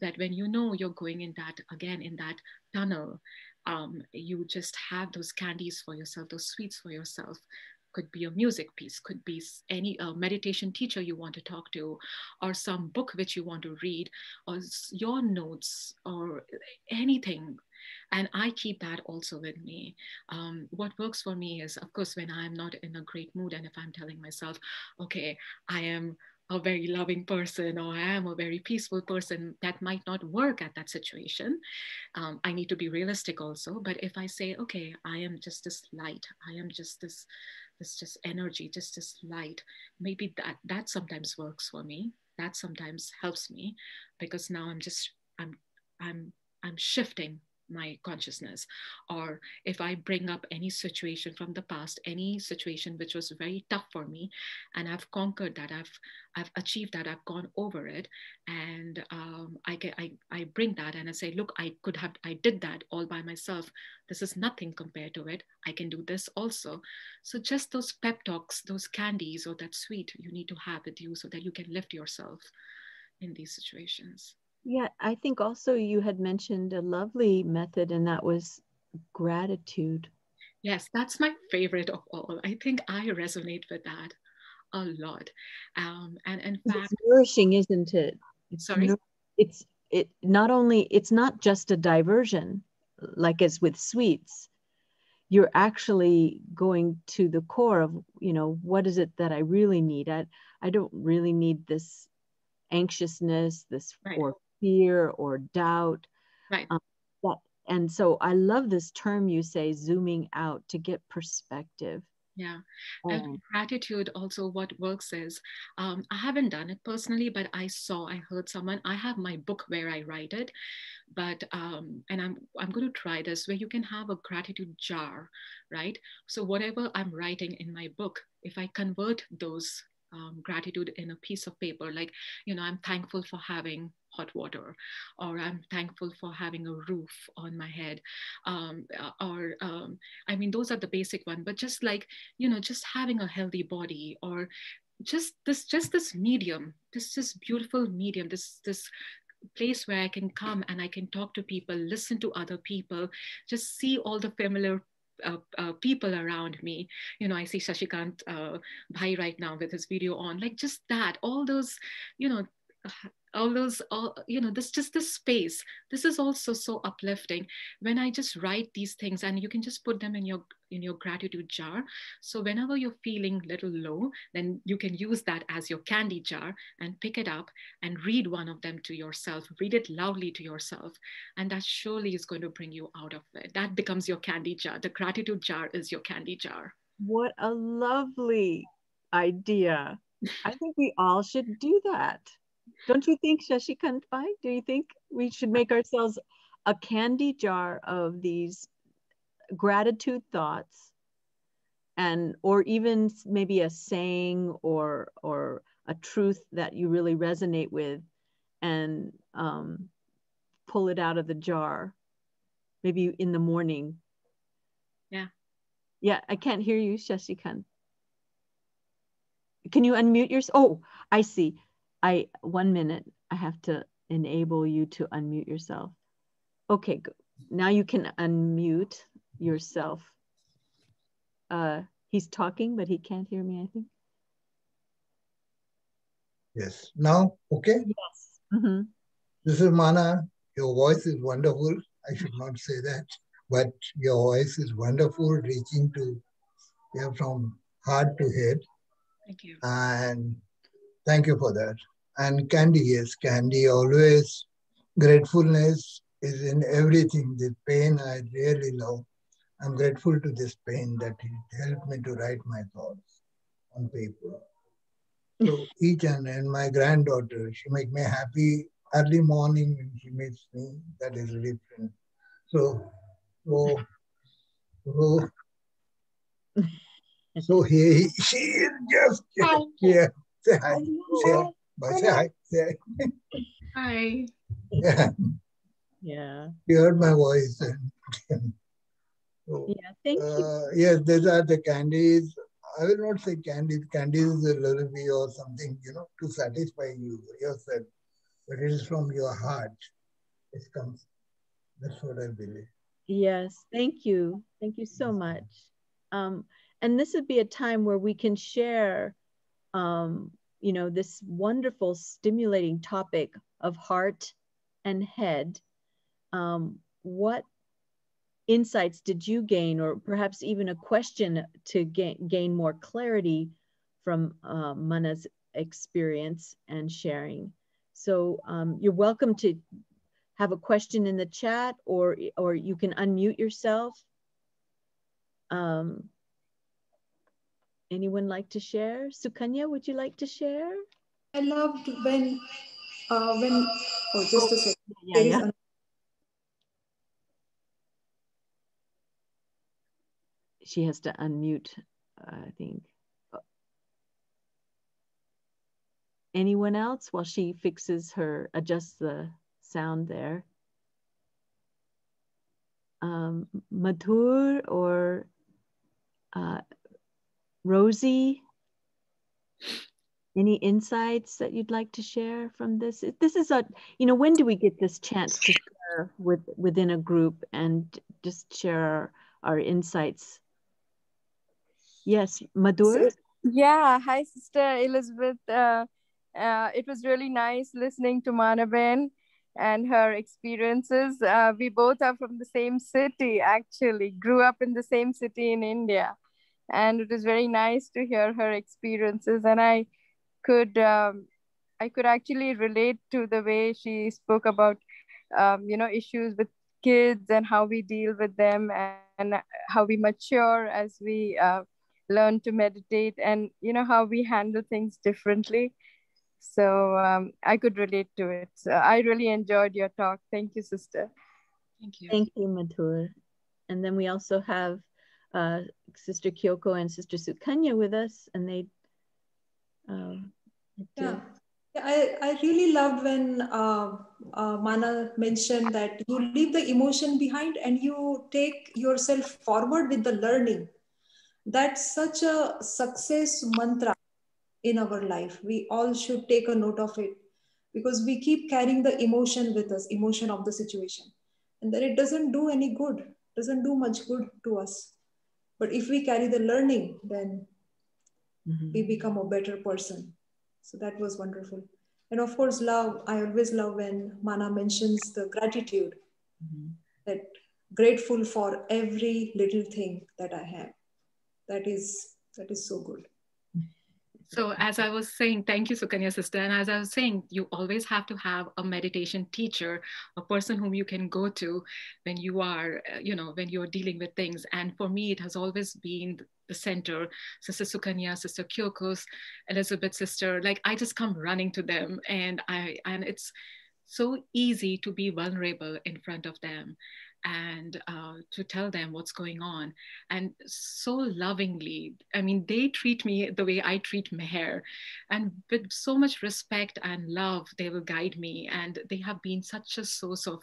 that when you know you're going in that again in that tunnel um, you just have those candies for yourself, those sweets for yourself. Could be a music piece, could be any uh, meditation teacher you want to talk to, or some book which you want to read, or your notes, or anything and i keep that also with me um, what works for me is of course when i'm not in a great mood and if i'm telling myself okay i am a very loving person or I am a very peaceful person, that might not work at that situation. Um, I need to be realistic also. But if I say, okay, I am just this light, I am just this, this just energy, just this light, maybe that that sometimes works for me. That sometimes helps me because now I'm just I'm I'm I'm shifting my consciousness. Or if i bring up any situation from the past any situation which was very tough for me and i've conquered that i've i've achieved that i've gone over it and um, i get I, I bring that and i say look i could have i did that all by myself. This is nothing compared to it. I can do this also. So just those pep talks those candies or that sweet you need to have with you so that you can lift yourself in these situations yeah, I think also you had mentioned a lovely method, and that was gratitude. Yes, that's my favorite of all. I think I resonate with that a lot. Um, and in fact, it's nourishing, isn't it? It's sorry. It's it not only it's not just a diversion, like as with sweets. You're actually going to the core of, you know, what is it that I really need? I I don't really need this anxiousness, this right. or fear or doubt. Right. Um, that, and so I love this term you say, zooming out to get perspective. Yeah. And um, gratitude also what works is um, I haven't done it personally, but I saw, I heard someone, I have my book where I write it, but um, and I'm I'm going to try this where you can have a gratitude jar, right? So whatever I'm writing in my book, if I convert those um, gratitude in a piece of paper like you know i'm thankful for having hot water or i'm thankful for having a roof on my head um, uh, or um, i mean those are the basic one but just like you know just having a healthy body or just this just this medium this this beautiful medium this this place where i can come and i can talk to people listen to other people just see all the familiar uh, uh, people around me. You know, I see Shashikant uh, Bhai right now with his video on, like just that, all those, you know, all those all you know this just this space this is also so uplifting. When i just write these things and you can just put them in your in your gratitude jar. So whenever you're feeling little low then you can use that as your candy jar and pick it up and read one of them to yourself. Read it loudly to yourself. And that surely is going to bring you out of it. That becomes your candy jar. The gratitude jar is your candy jar. What a lovely idea. I think we all should do that don't you think, Shashikant Pai? Do you think we should make ourselves a candy jar of these gratitude thoughts and or even maybe a saying or or a truth that you really resonate with and um, pull it out of the jar maybe in the morning? Yeah. Yeah i can't hear you Shashi shashikant can you unmute yourself oh i see I one minute. I have to enable you to unmute yourself. Okay, go. now you can unmute yourself. Uh, he's talking, but he can't hear me. I think. Yes. Now, okay. Yes. Mm-hmm. This is Manna. Your voice is wonderful. I should not say that, but your voice is wonderful, reaching to yeah, from heart to head. Thank you. And Thank you for that. And candy, yes, candy always. Gratefulness is in everything. The pain I really love. I'm grateful to this pain that it helped me to write my thoughts on paper. So each and, and my granddaughter, she make me happy early morning when she meets me. That is different. So, so, so, [laughs] so he, she is just, yeah. Say hi. Say hi. Bye. Say hi. Say hi. Hi. Yeah. Yeah. You heard my voice. And, so, yeah, thank you. Uh, yes, these are the candies. I will not say candies. Candies is a lullaby or something, you know, to satisfy you yourself. But it is from your heart. It comes. That's what I believe. Yes, thank you. Thank you so much. Um, and this would be a time where we can share um, you know, this wonderful, stimulating topic of heart and head. Um, what insights did you gain, or perhaps even a question to gain, gain more clarity from uh, Manna's experience and sharing? So um, you're welcome to have a question in the chat, or or you can unmute yourself. Um, Anyone like to share? Sukanya, would you like to share? I loved when, uh, when, oh, just a second. Yeah, yeah. She has to unmute, uh, I think. Anyone else while she fixes her, adjusts the sound there? Um, Madhur or uh, Rosie, any insights that you'd like to share from this? This is a, you know, when do we get this chance to share with within a group and just share our, insights? Yes, Madhur? Yeah, hi, Sister Elizabeth. Uh, uh, it was really nice listening to Mannaben and her experiences. Uh, we both are from the same city, actually, grew up in the same city in India and it was very nice to hear her experiences. And i could um, i could actually relate to the way she spoke about um, you know issues with kids and how we deal with them and, and how we mature as we uh, learn to meditate and you know how we handle things differently. So um, i could relate to it. So i really enjoyed your talk. Thank you sister. Thank you. Thank you madhur and then we also have uh, Sister Kyoko and Sister Sukanya with us, and they. Um, yeah. yeah, I, I really loved when uh, uh, Manna mentioned that you leave the emotion behind and you take yourself forward with the learning. That's such a success mantra in our life. We all should take a note of it because we keep carrying the emotion with us, emotion of the situation. And then it doesn't do any good, doesn't do much good to us. But if we carry the learning, then mm-hmm. we become a better person. So that was wonderful. And of course, love, I always love when Manna mentions the gratitude, mm-hmm. that grateful for every little thing that I have. That is that is so good. So as I was saying, thank you, Sukanya sister. And as I was saying, you always have to have a meditation teacher, a person whom you can go to when you are, uh, you know, when you're dealing with things. And for me, it has always been the center, Sister Sukanya, Sister Kyokos, Elizabeth sister. Like I just come running to them, and I and it's so easy to be vulnerable in front of them and uh, to tell them what's going on. And so lovingly, I mean, they treat me the way I treat Meher. And with so much respect and love, they will guide me. And they have been such a source of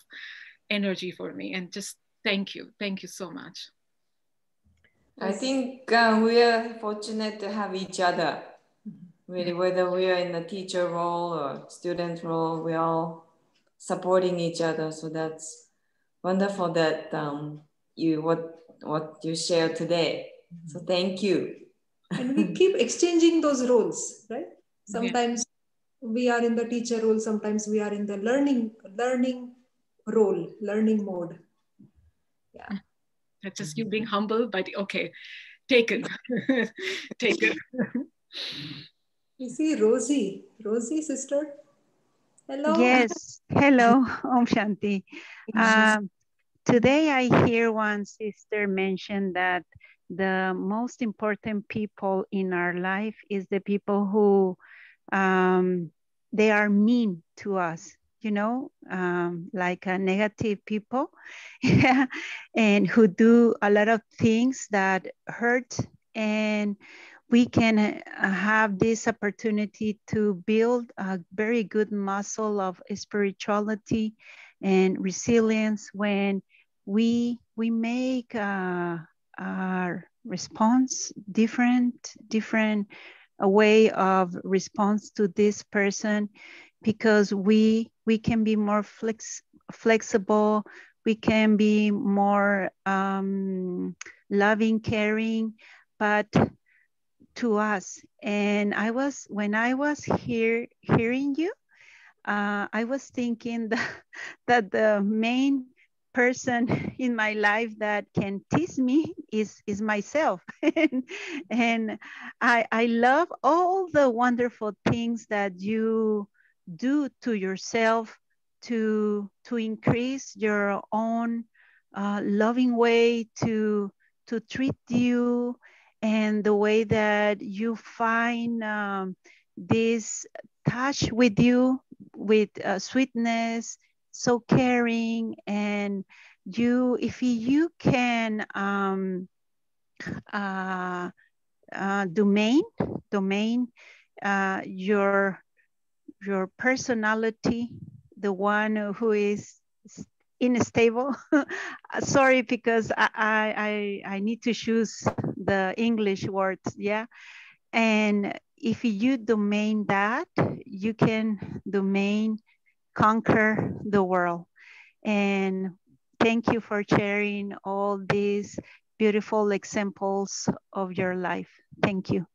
energy for me. And just thank you. Thank you so much. I think uh, we are fortunate to have each other. Really, whether we are in the teacher role or student role, we are all supporting each other. So that's wonderful that um, you what what you share today. So thank you. and we keep [laughs] exchanging those roles, right? Sometimes yeah. we are in the teacher role, sometimes we are in the learning learning role, learning mode. Yeah. That's just you being humble, but okay, taken, [laughs] taken. You see Rosie, Rosie sister. Hello. Yes. Hello, Om Shanti. Um, Today I hear one sister mention that the most important people in our life is the people who um, they are mean to us, you know, um, like uh, negative people [laughs] and who do a lot of things that hurt. And we can uh, have this opportunity to build a very good muscle of spirituality and resilience when we we make uh, our response different different a way of response to this person because we we can be more flex, flexible. We can be more um, loving caring but to us. And i was when i was here hearing you uh, i was thinking [laughs] that, that the main person [laughs] in my life that can tease me is is myself. [laughs] And, I, I love all the wonderful things that you do to yourself to to increase your own uh, loving way to to treat you and the way that you find um, this touch with you with uh, sweetness so caring and you if you can um, uh, uh, domain domain uh, your your personality the one who is unstable. [laughs] Sorry because I, I i need to choose the english words yeah? And if you domain that you can domain conquer the world. And thank you for sharing all these beautiful examples of your life. Thank you.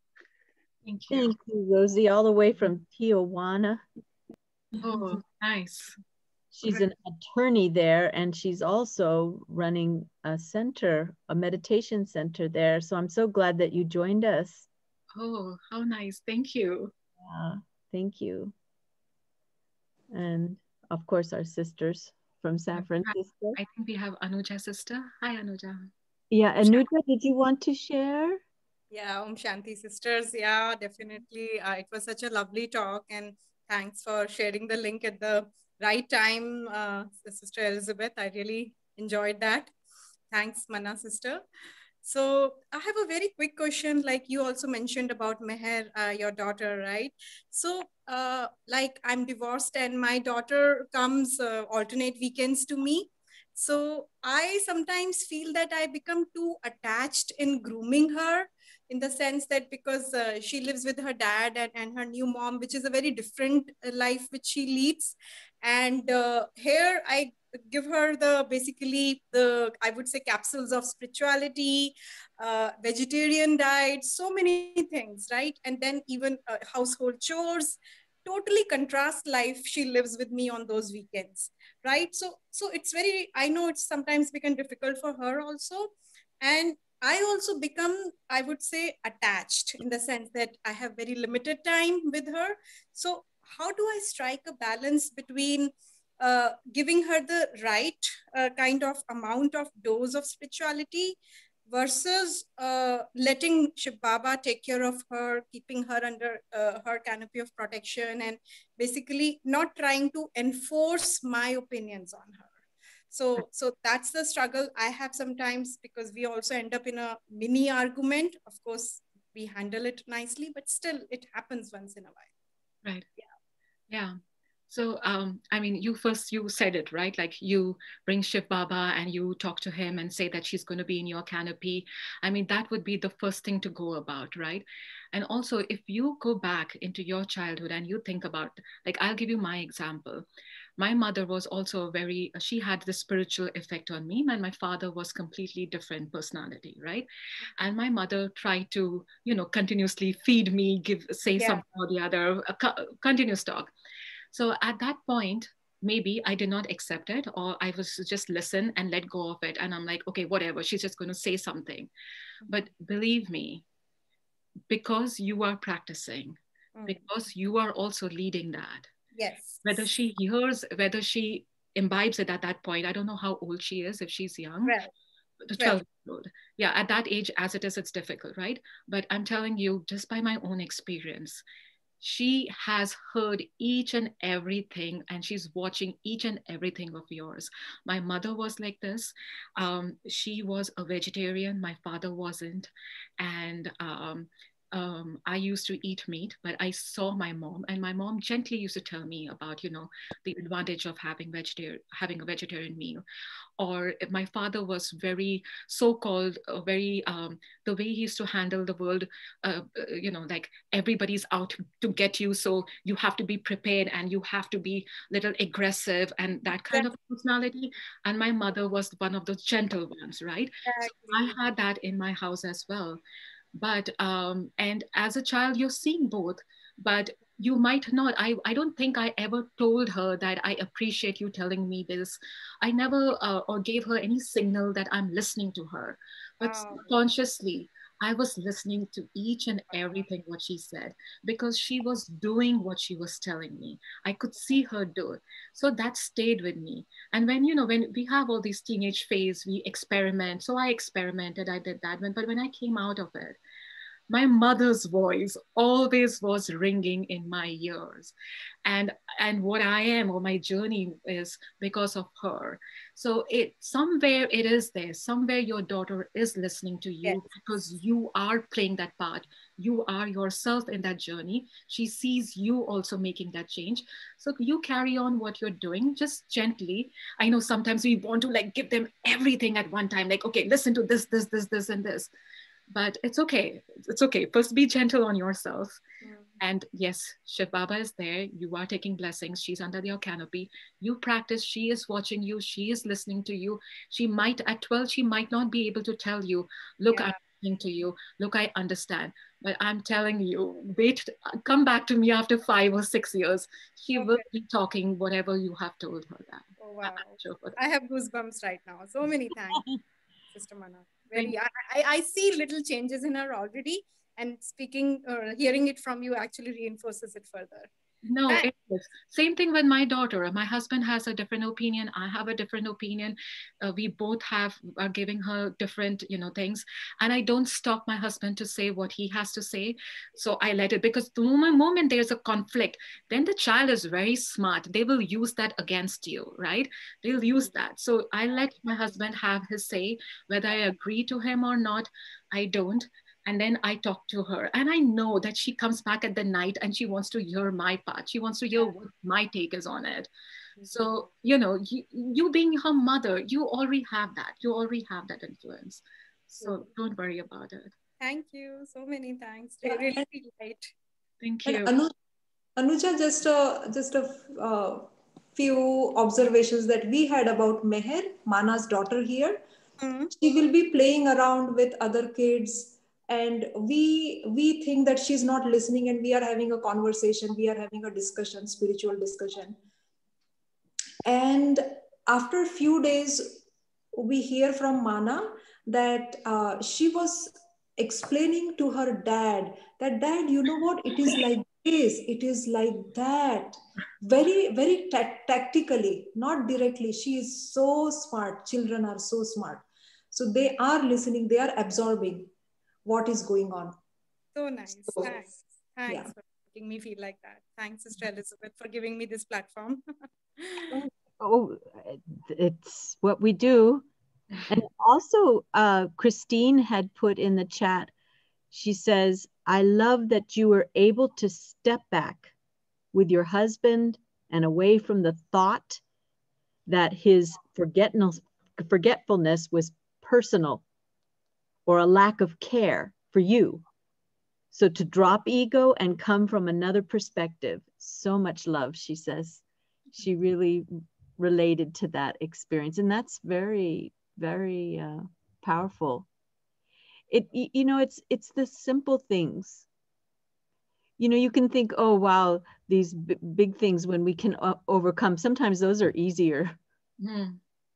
Thank you. Thank you, Rosie, all the way from Tijuana. Oh, nice. She's an attorney there, and she's also running a center, a meditation center there. So I'm so glad that you joined us. Oh, how nice. Thank you. Yeah, thank you and of course our sisters from San Francisco. I think we have Anuja sister. Hi Anuja. Yeah, Anuja, did you want to share? Yeah, Om Shanti sisters. Yeah, definitely. Uh, it was such a lovely talk, and thanks for sharing the link at the right time, uh, Sister Elizabeth. I really enjoyed that. Thanks, Manna sister. So I have a very quick question. Like you also mentioned about Meher, uh, your daughter, right? So uh, like I'm divorced and my daughter comes uh, alternate weekends to me. So I sometimes feel that I become too attached in grooming her in the sense that because uh, she lives with her dad and, and her new mom, which is a very different uh, life which she leads. And uh, here I give her the basically the i would say capsules of spirituality uh, vegetarian diet so many things right? And then even uh, household chores. Totally contrast life she lives with me on those weekends right? So so it's very i know it's sometimes become difficult for her also. And i also become i would say attached in the sense that i have very limited time with her. So how do i strike a balance between uh, giving her the right uh, kind of amount of dose of spirituality versus uh, letting Shiv Baba take care of her, keeping her under uh, her canopy of protection, and basically not trying to enforce my opinions on her. So, so that's the struggle I have sometimes because we also end up in a mini argument. Of course, we handle it nicely, but still, it happens once in a while. Right. Yeah. Yeah. So, um, I mean, you first, you said it, right? Like you bring Shiv Baba and you talk to him and say that she's going to be in your canopy. I mean, that would be the first thing to go about, right? And also, if you go back into your childhood and you think about, like, I'll give you my example. My mother was also very, uh, she had the spiritual effect on me, and my father was completely different personality, right? Mm-hmm. And my mother tried to, you know, continuously feed me, give, say yeah. something or the other, uh, uh, continuous talk so at that point, maybe I did not accept it or I was just listen and let go of it. And I'm like, okay, whatever, she's just going to say something. Mm-hmm. But believe me, because you are practicing, mm. because you are also leading that. Yes. Whether she hears, whether she imbibes it at that point, I don't know how old she is, if she's young. Right. The 12 year old. Yeah, at that age, as it is, it's difficult, right? But I'm telling you, just by my own experience, she has heard each and everything and she's watching each and everything of yours my mother was like this um, she was a vegetarian my father wasn't and um, um, I used to eat meat, but I saw my mom, and my mom gently used to tell me about, you know, the advantage of having vegetarian, having a vegetarian meal. Or my father was very so-called, uh, very um, the way he used to handle the world, uh, uh, you know, like everybody's out to get you, so you have to be prepared and you have to be little aggressive and that kind of personality. And my mother was one of those gentle ones, right? So I had that in my house as well but um, and as a child you're seeing both. But you might not I, I don't think i ever told her that i appreciate you telling me this. I never uh, or gave her any signal that i'm listening to her. But oh. consciously I was listening to each and everything what she said because she was doing what she was telling me. I could see her do it. So that stayed with me. And when, you know, when we have all these teenage phase, we experiment. So I experimented, I did that. But when I came out of it, my mother's voice always was ringing in my ears. And and what i am or my journey is because of her. So it somewhere it is there. Somewhere your daughter is listening to you yes. because you are playing that part. You are yourself in that journey. She sees you also making that change. So you carry on what you're doing just gently. I know sometimes we want to like give them everything at one time. Like okay listen to this this this this and this but it's okay. It's okay. First, be gentle on yourself. Mm. And yes, Shiv Baba is there. You are taking blessings. She's under your canopy. You practice. She is watching you. She is listening to you. She might, at 12, she might not be able to tell you, look, yeah. I'm listening to you. Look, I understand. But I'm telling you, wait, come back to me after five or six years. She okay. will be talking whatever you have told her that. Oh, wow. Sure I have goosebumps right now. So many thanks, Sister Manna very I, I see little changes in her already and speaking or hearing it from you actually reinforces it further no it is. same thing with my daughter. My husband has a different opinion. I have a different opinion. Uh, we both have are giving her different you know things. And i don't stop my husband to say what he has to say. So i let it because the moment, moment there's a conflict then the child is very smart. They will use that against you right? They'll use that. So i let my husband have his say whether i agree to him or not i don't and then i talk to her. And i know that she comes back at the night and she wants to hear my part. She wants to hear what my take is on it. Mm-hmm. so you know you, you being her mother you already have that. You already have that influence. So don't worry about it. Thank you. So many thanks. I really right thank you. Anu- anuja just a just a uh, few observations that we had about meher Manna's daughter here. Mm-hmm. she will be playing around with other kids and we we think that she's not listening and we are having a conversation we are having a discussion spiritual discussion. And after a few days we hear from Manna that uh, she was explaining to her dad that dad you know what? It is like this it is like that. Very very tactically not directly. She is so smart. Children are so smart. So they are listening they are absorbing what is going on. So nice. So, thanks. Thanks yeah. for making me feel like that. Thanks sister elizabeth for giving me this platform. Oh it's what we do. And also uh, christine had put in the chat she says i love that you were able to step back with your husband and away from the thought that his forgetfulness was personal or a lack of care for you. So to drop ego and come from another perspective, so much love, she says. She really related to that experience. And that's very, very uh, powerful. It, you know, it's, it's the simple things you know you can think oh wow these b- big things when we can uh, overcome sometimes those are easier mm.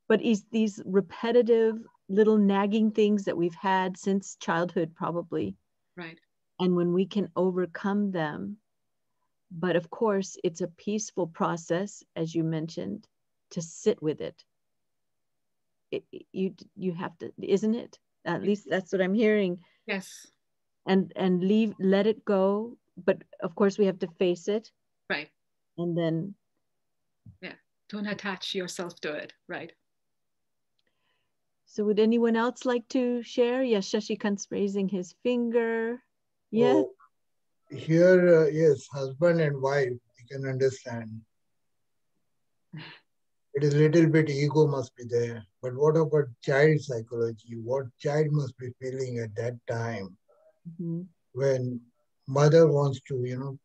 but is these repetitive little nagging things that we've had since childhood probably. Right. And when we can overcome them but of course it's a peaceful process as you mentioned to sit with it, it you you have to isn't it? At least that's what i'm hearing. Yes. And and leave let it go but of course we have to face it. Right. And then yeah. Don't attach yourself to it. Right so would anyone else like to share? Yes shashikant's raising his finger. Yes oh, here uh, yes husband and wife we can understand. It is a little bit ego must be there but what about child psychology? What child must be feeling at that time mm-hmm. when mother wants to, you know,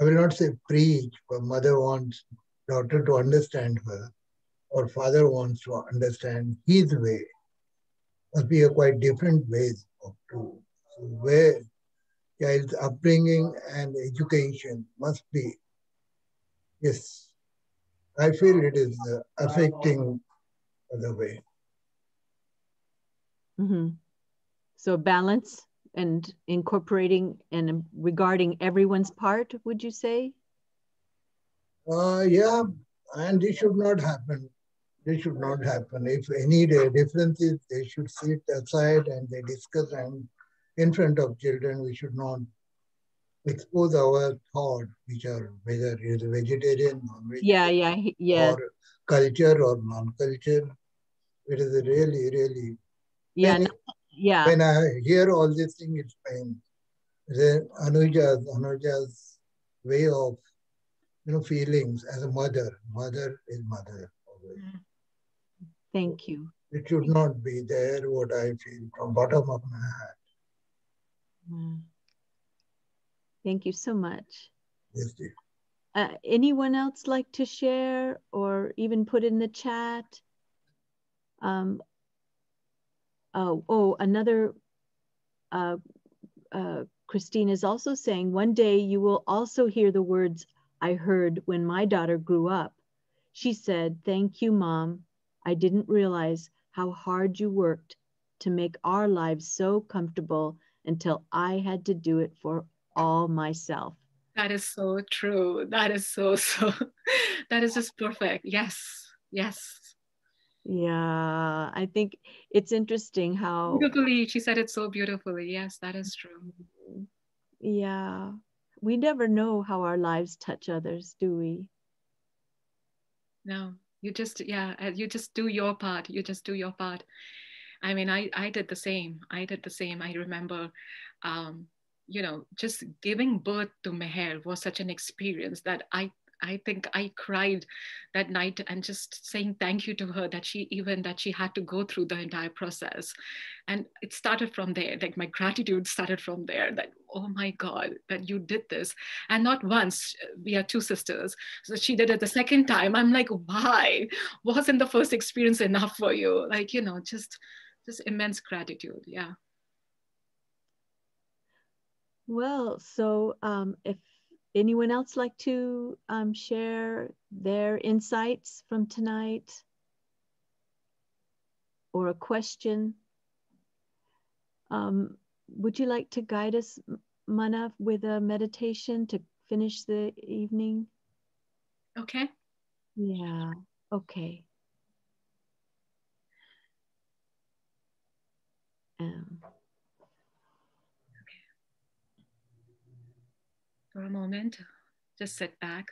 I will not say preach, but mother wants daughter to understand her, or father wants to understand his way. Must be a quite different ways of two. So where child's upbringing and education must be, yes, I feel it is uh, affecting the way. Mm-hmm. So balance and incorporating and regarding everyone's part, would you say? Uh, yeah, and it should not happen. This should not happen. If any differences, they should sit aside and they discuss and in front of children, we should not expose our thought, which are whether it is vegetarian, non-vegetarian, yeah, yeah, yeah, or culture or non-culture. It is really, really. Yeah, yeah. When I hear all these things, it's pain. Then Anuja's, Anuja's way of, you know, feelings as a mother. Mother is mother. Always. Mm. Thank you. It should not be there, what I feel from bottom of my heart. Mm. Thank you so much. Yes, dear. Uh, anyone else like to share or even put in the chat? Um, oh, oh another, uh, uh, Christine is also saying, one day you will also hear the words I heard when my daughter grew up. She said, Thank you, mom. I didn't realize how hard you worked to make our lives so comfortable until I had to do it for all myself. That is so true. That is so, [laughs] so, that is just perfect. Yes, yes. Yeah, I think it's interesting how beautifully she said it so beautifully. Yes, that is true. Yeah, we never know how our lives touch others, do we? No, you just yeah, uh, you just do your part. You just do your part. I mean, I I did the same. I did the same. I remember, um, you know, just giving birth to Meher was such an experience that I I think I cried that night and just saying thank you to her that she even that she had to go through the entire process. And it started from there. Like my gratitude started from there that, oh my God, that you did this. And not once, we are two sisters. So she did it the second time. I'm like, why? Wasn't the first experience enough for you? Like, you know, just just immense gratitude. Yeah. Well, so um, if anyone else like to um, share their insights from tonight or a question, um, would you like to guide us, Manna, with a meditation to finish the evening? Okay. Yeah, okay. Um, For a moment, just sit back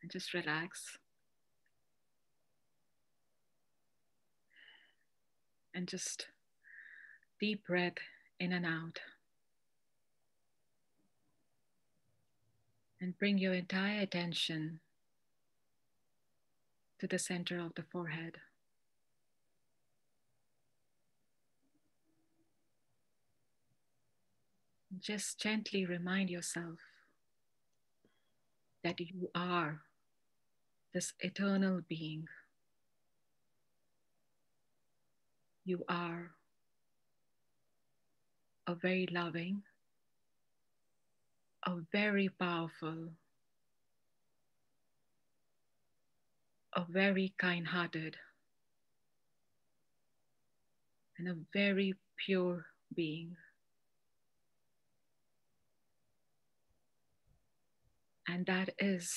and just relax. And just deep breath in and out. And bring your entire attention to the center of the forehead. Just gently remind yourself that you are this eternal being. You are a very loving, a very powerful, a very kind hearted, and a very pure being. And that is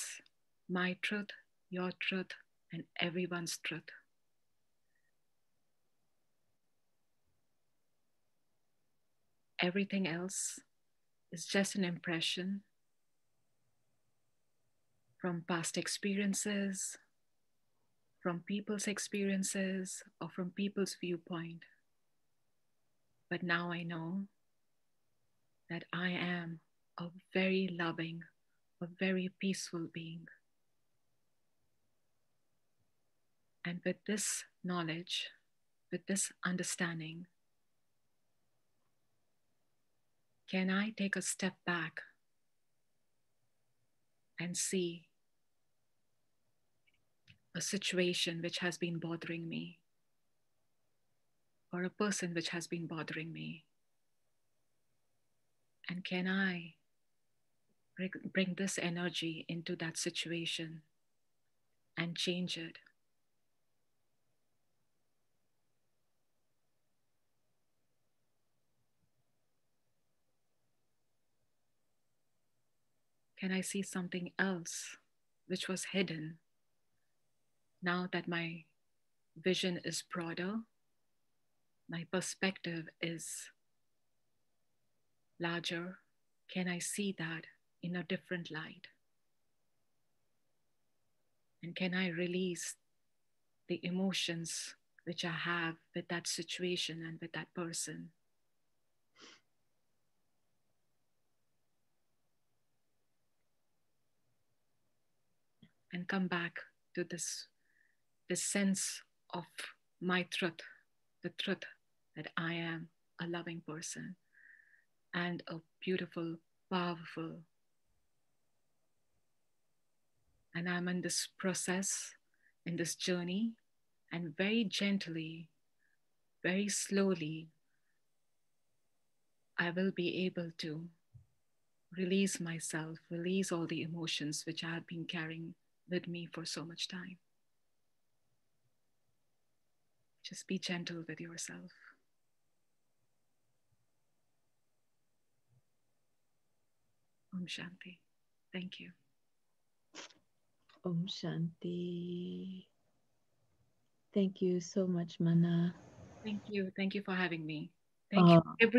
my truth, your truth, and everyone's truth. Everything else is just an impression from past experiences, from people's experiences, or from people's viewpoint. But now I know that I am a very loving, a very peaceful being. And with this knowledge, with this understanding, can I take a step back and see a situation which has been bothering me or a person which has been bothering me? And can I bring this energy into that situation and change it? Can I see something else which was hidden now that my vision is broader? My perspective is larger. Can I see that in a different light? And can I release the emotions which I have with that situation and with that person? and come back to this, this sense of my truth, the truth that I am a loving person and a beautiful, powerful. And I'm in this process, in this journey, and very gently, very slowly, I will be able to release myself, release all the emotions which I have been carrying with me for so much time. Just be gentle with yourself. Om Shanti. Thank you. Om Shanti. Thank you so much, Manna. Thank you. Thank you for having me. Thank uh, you, every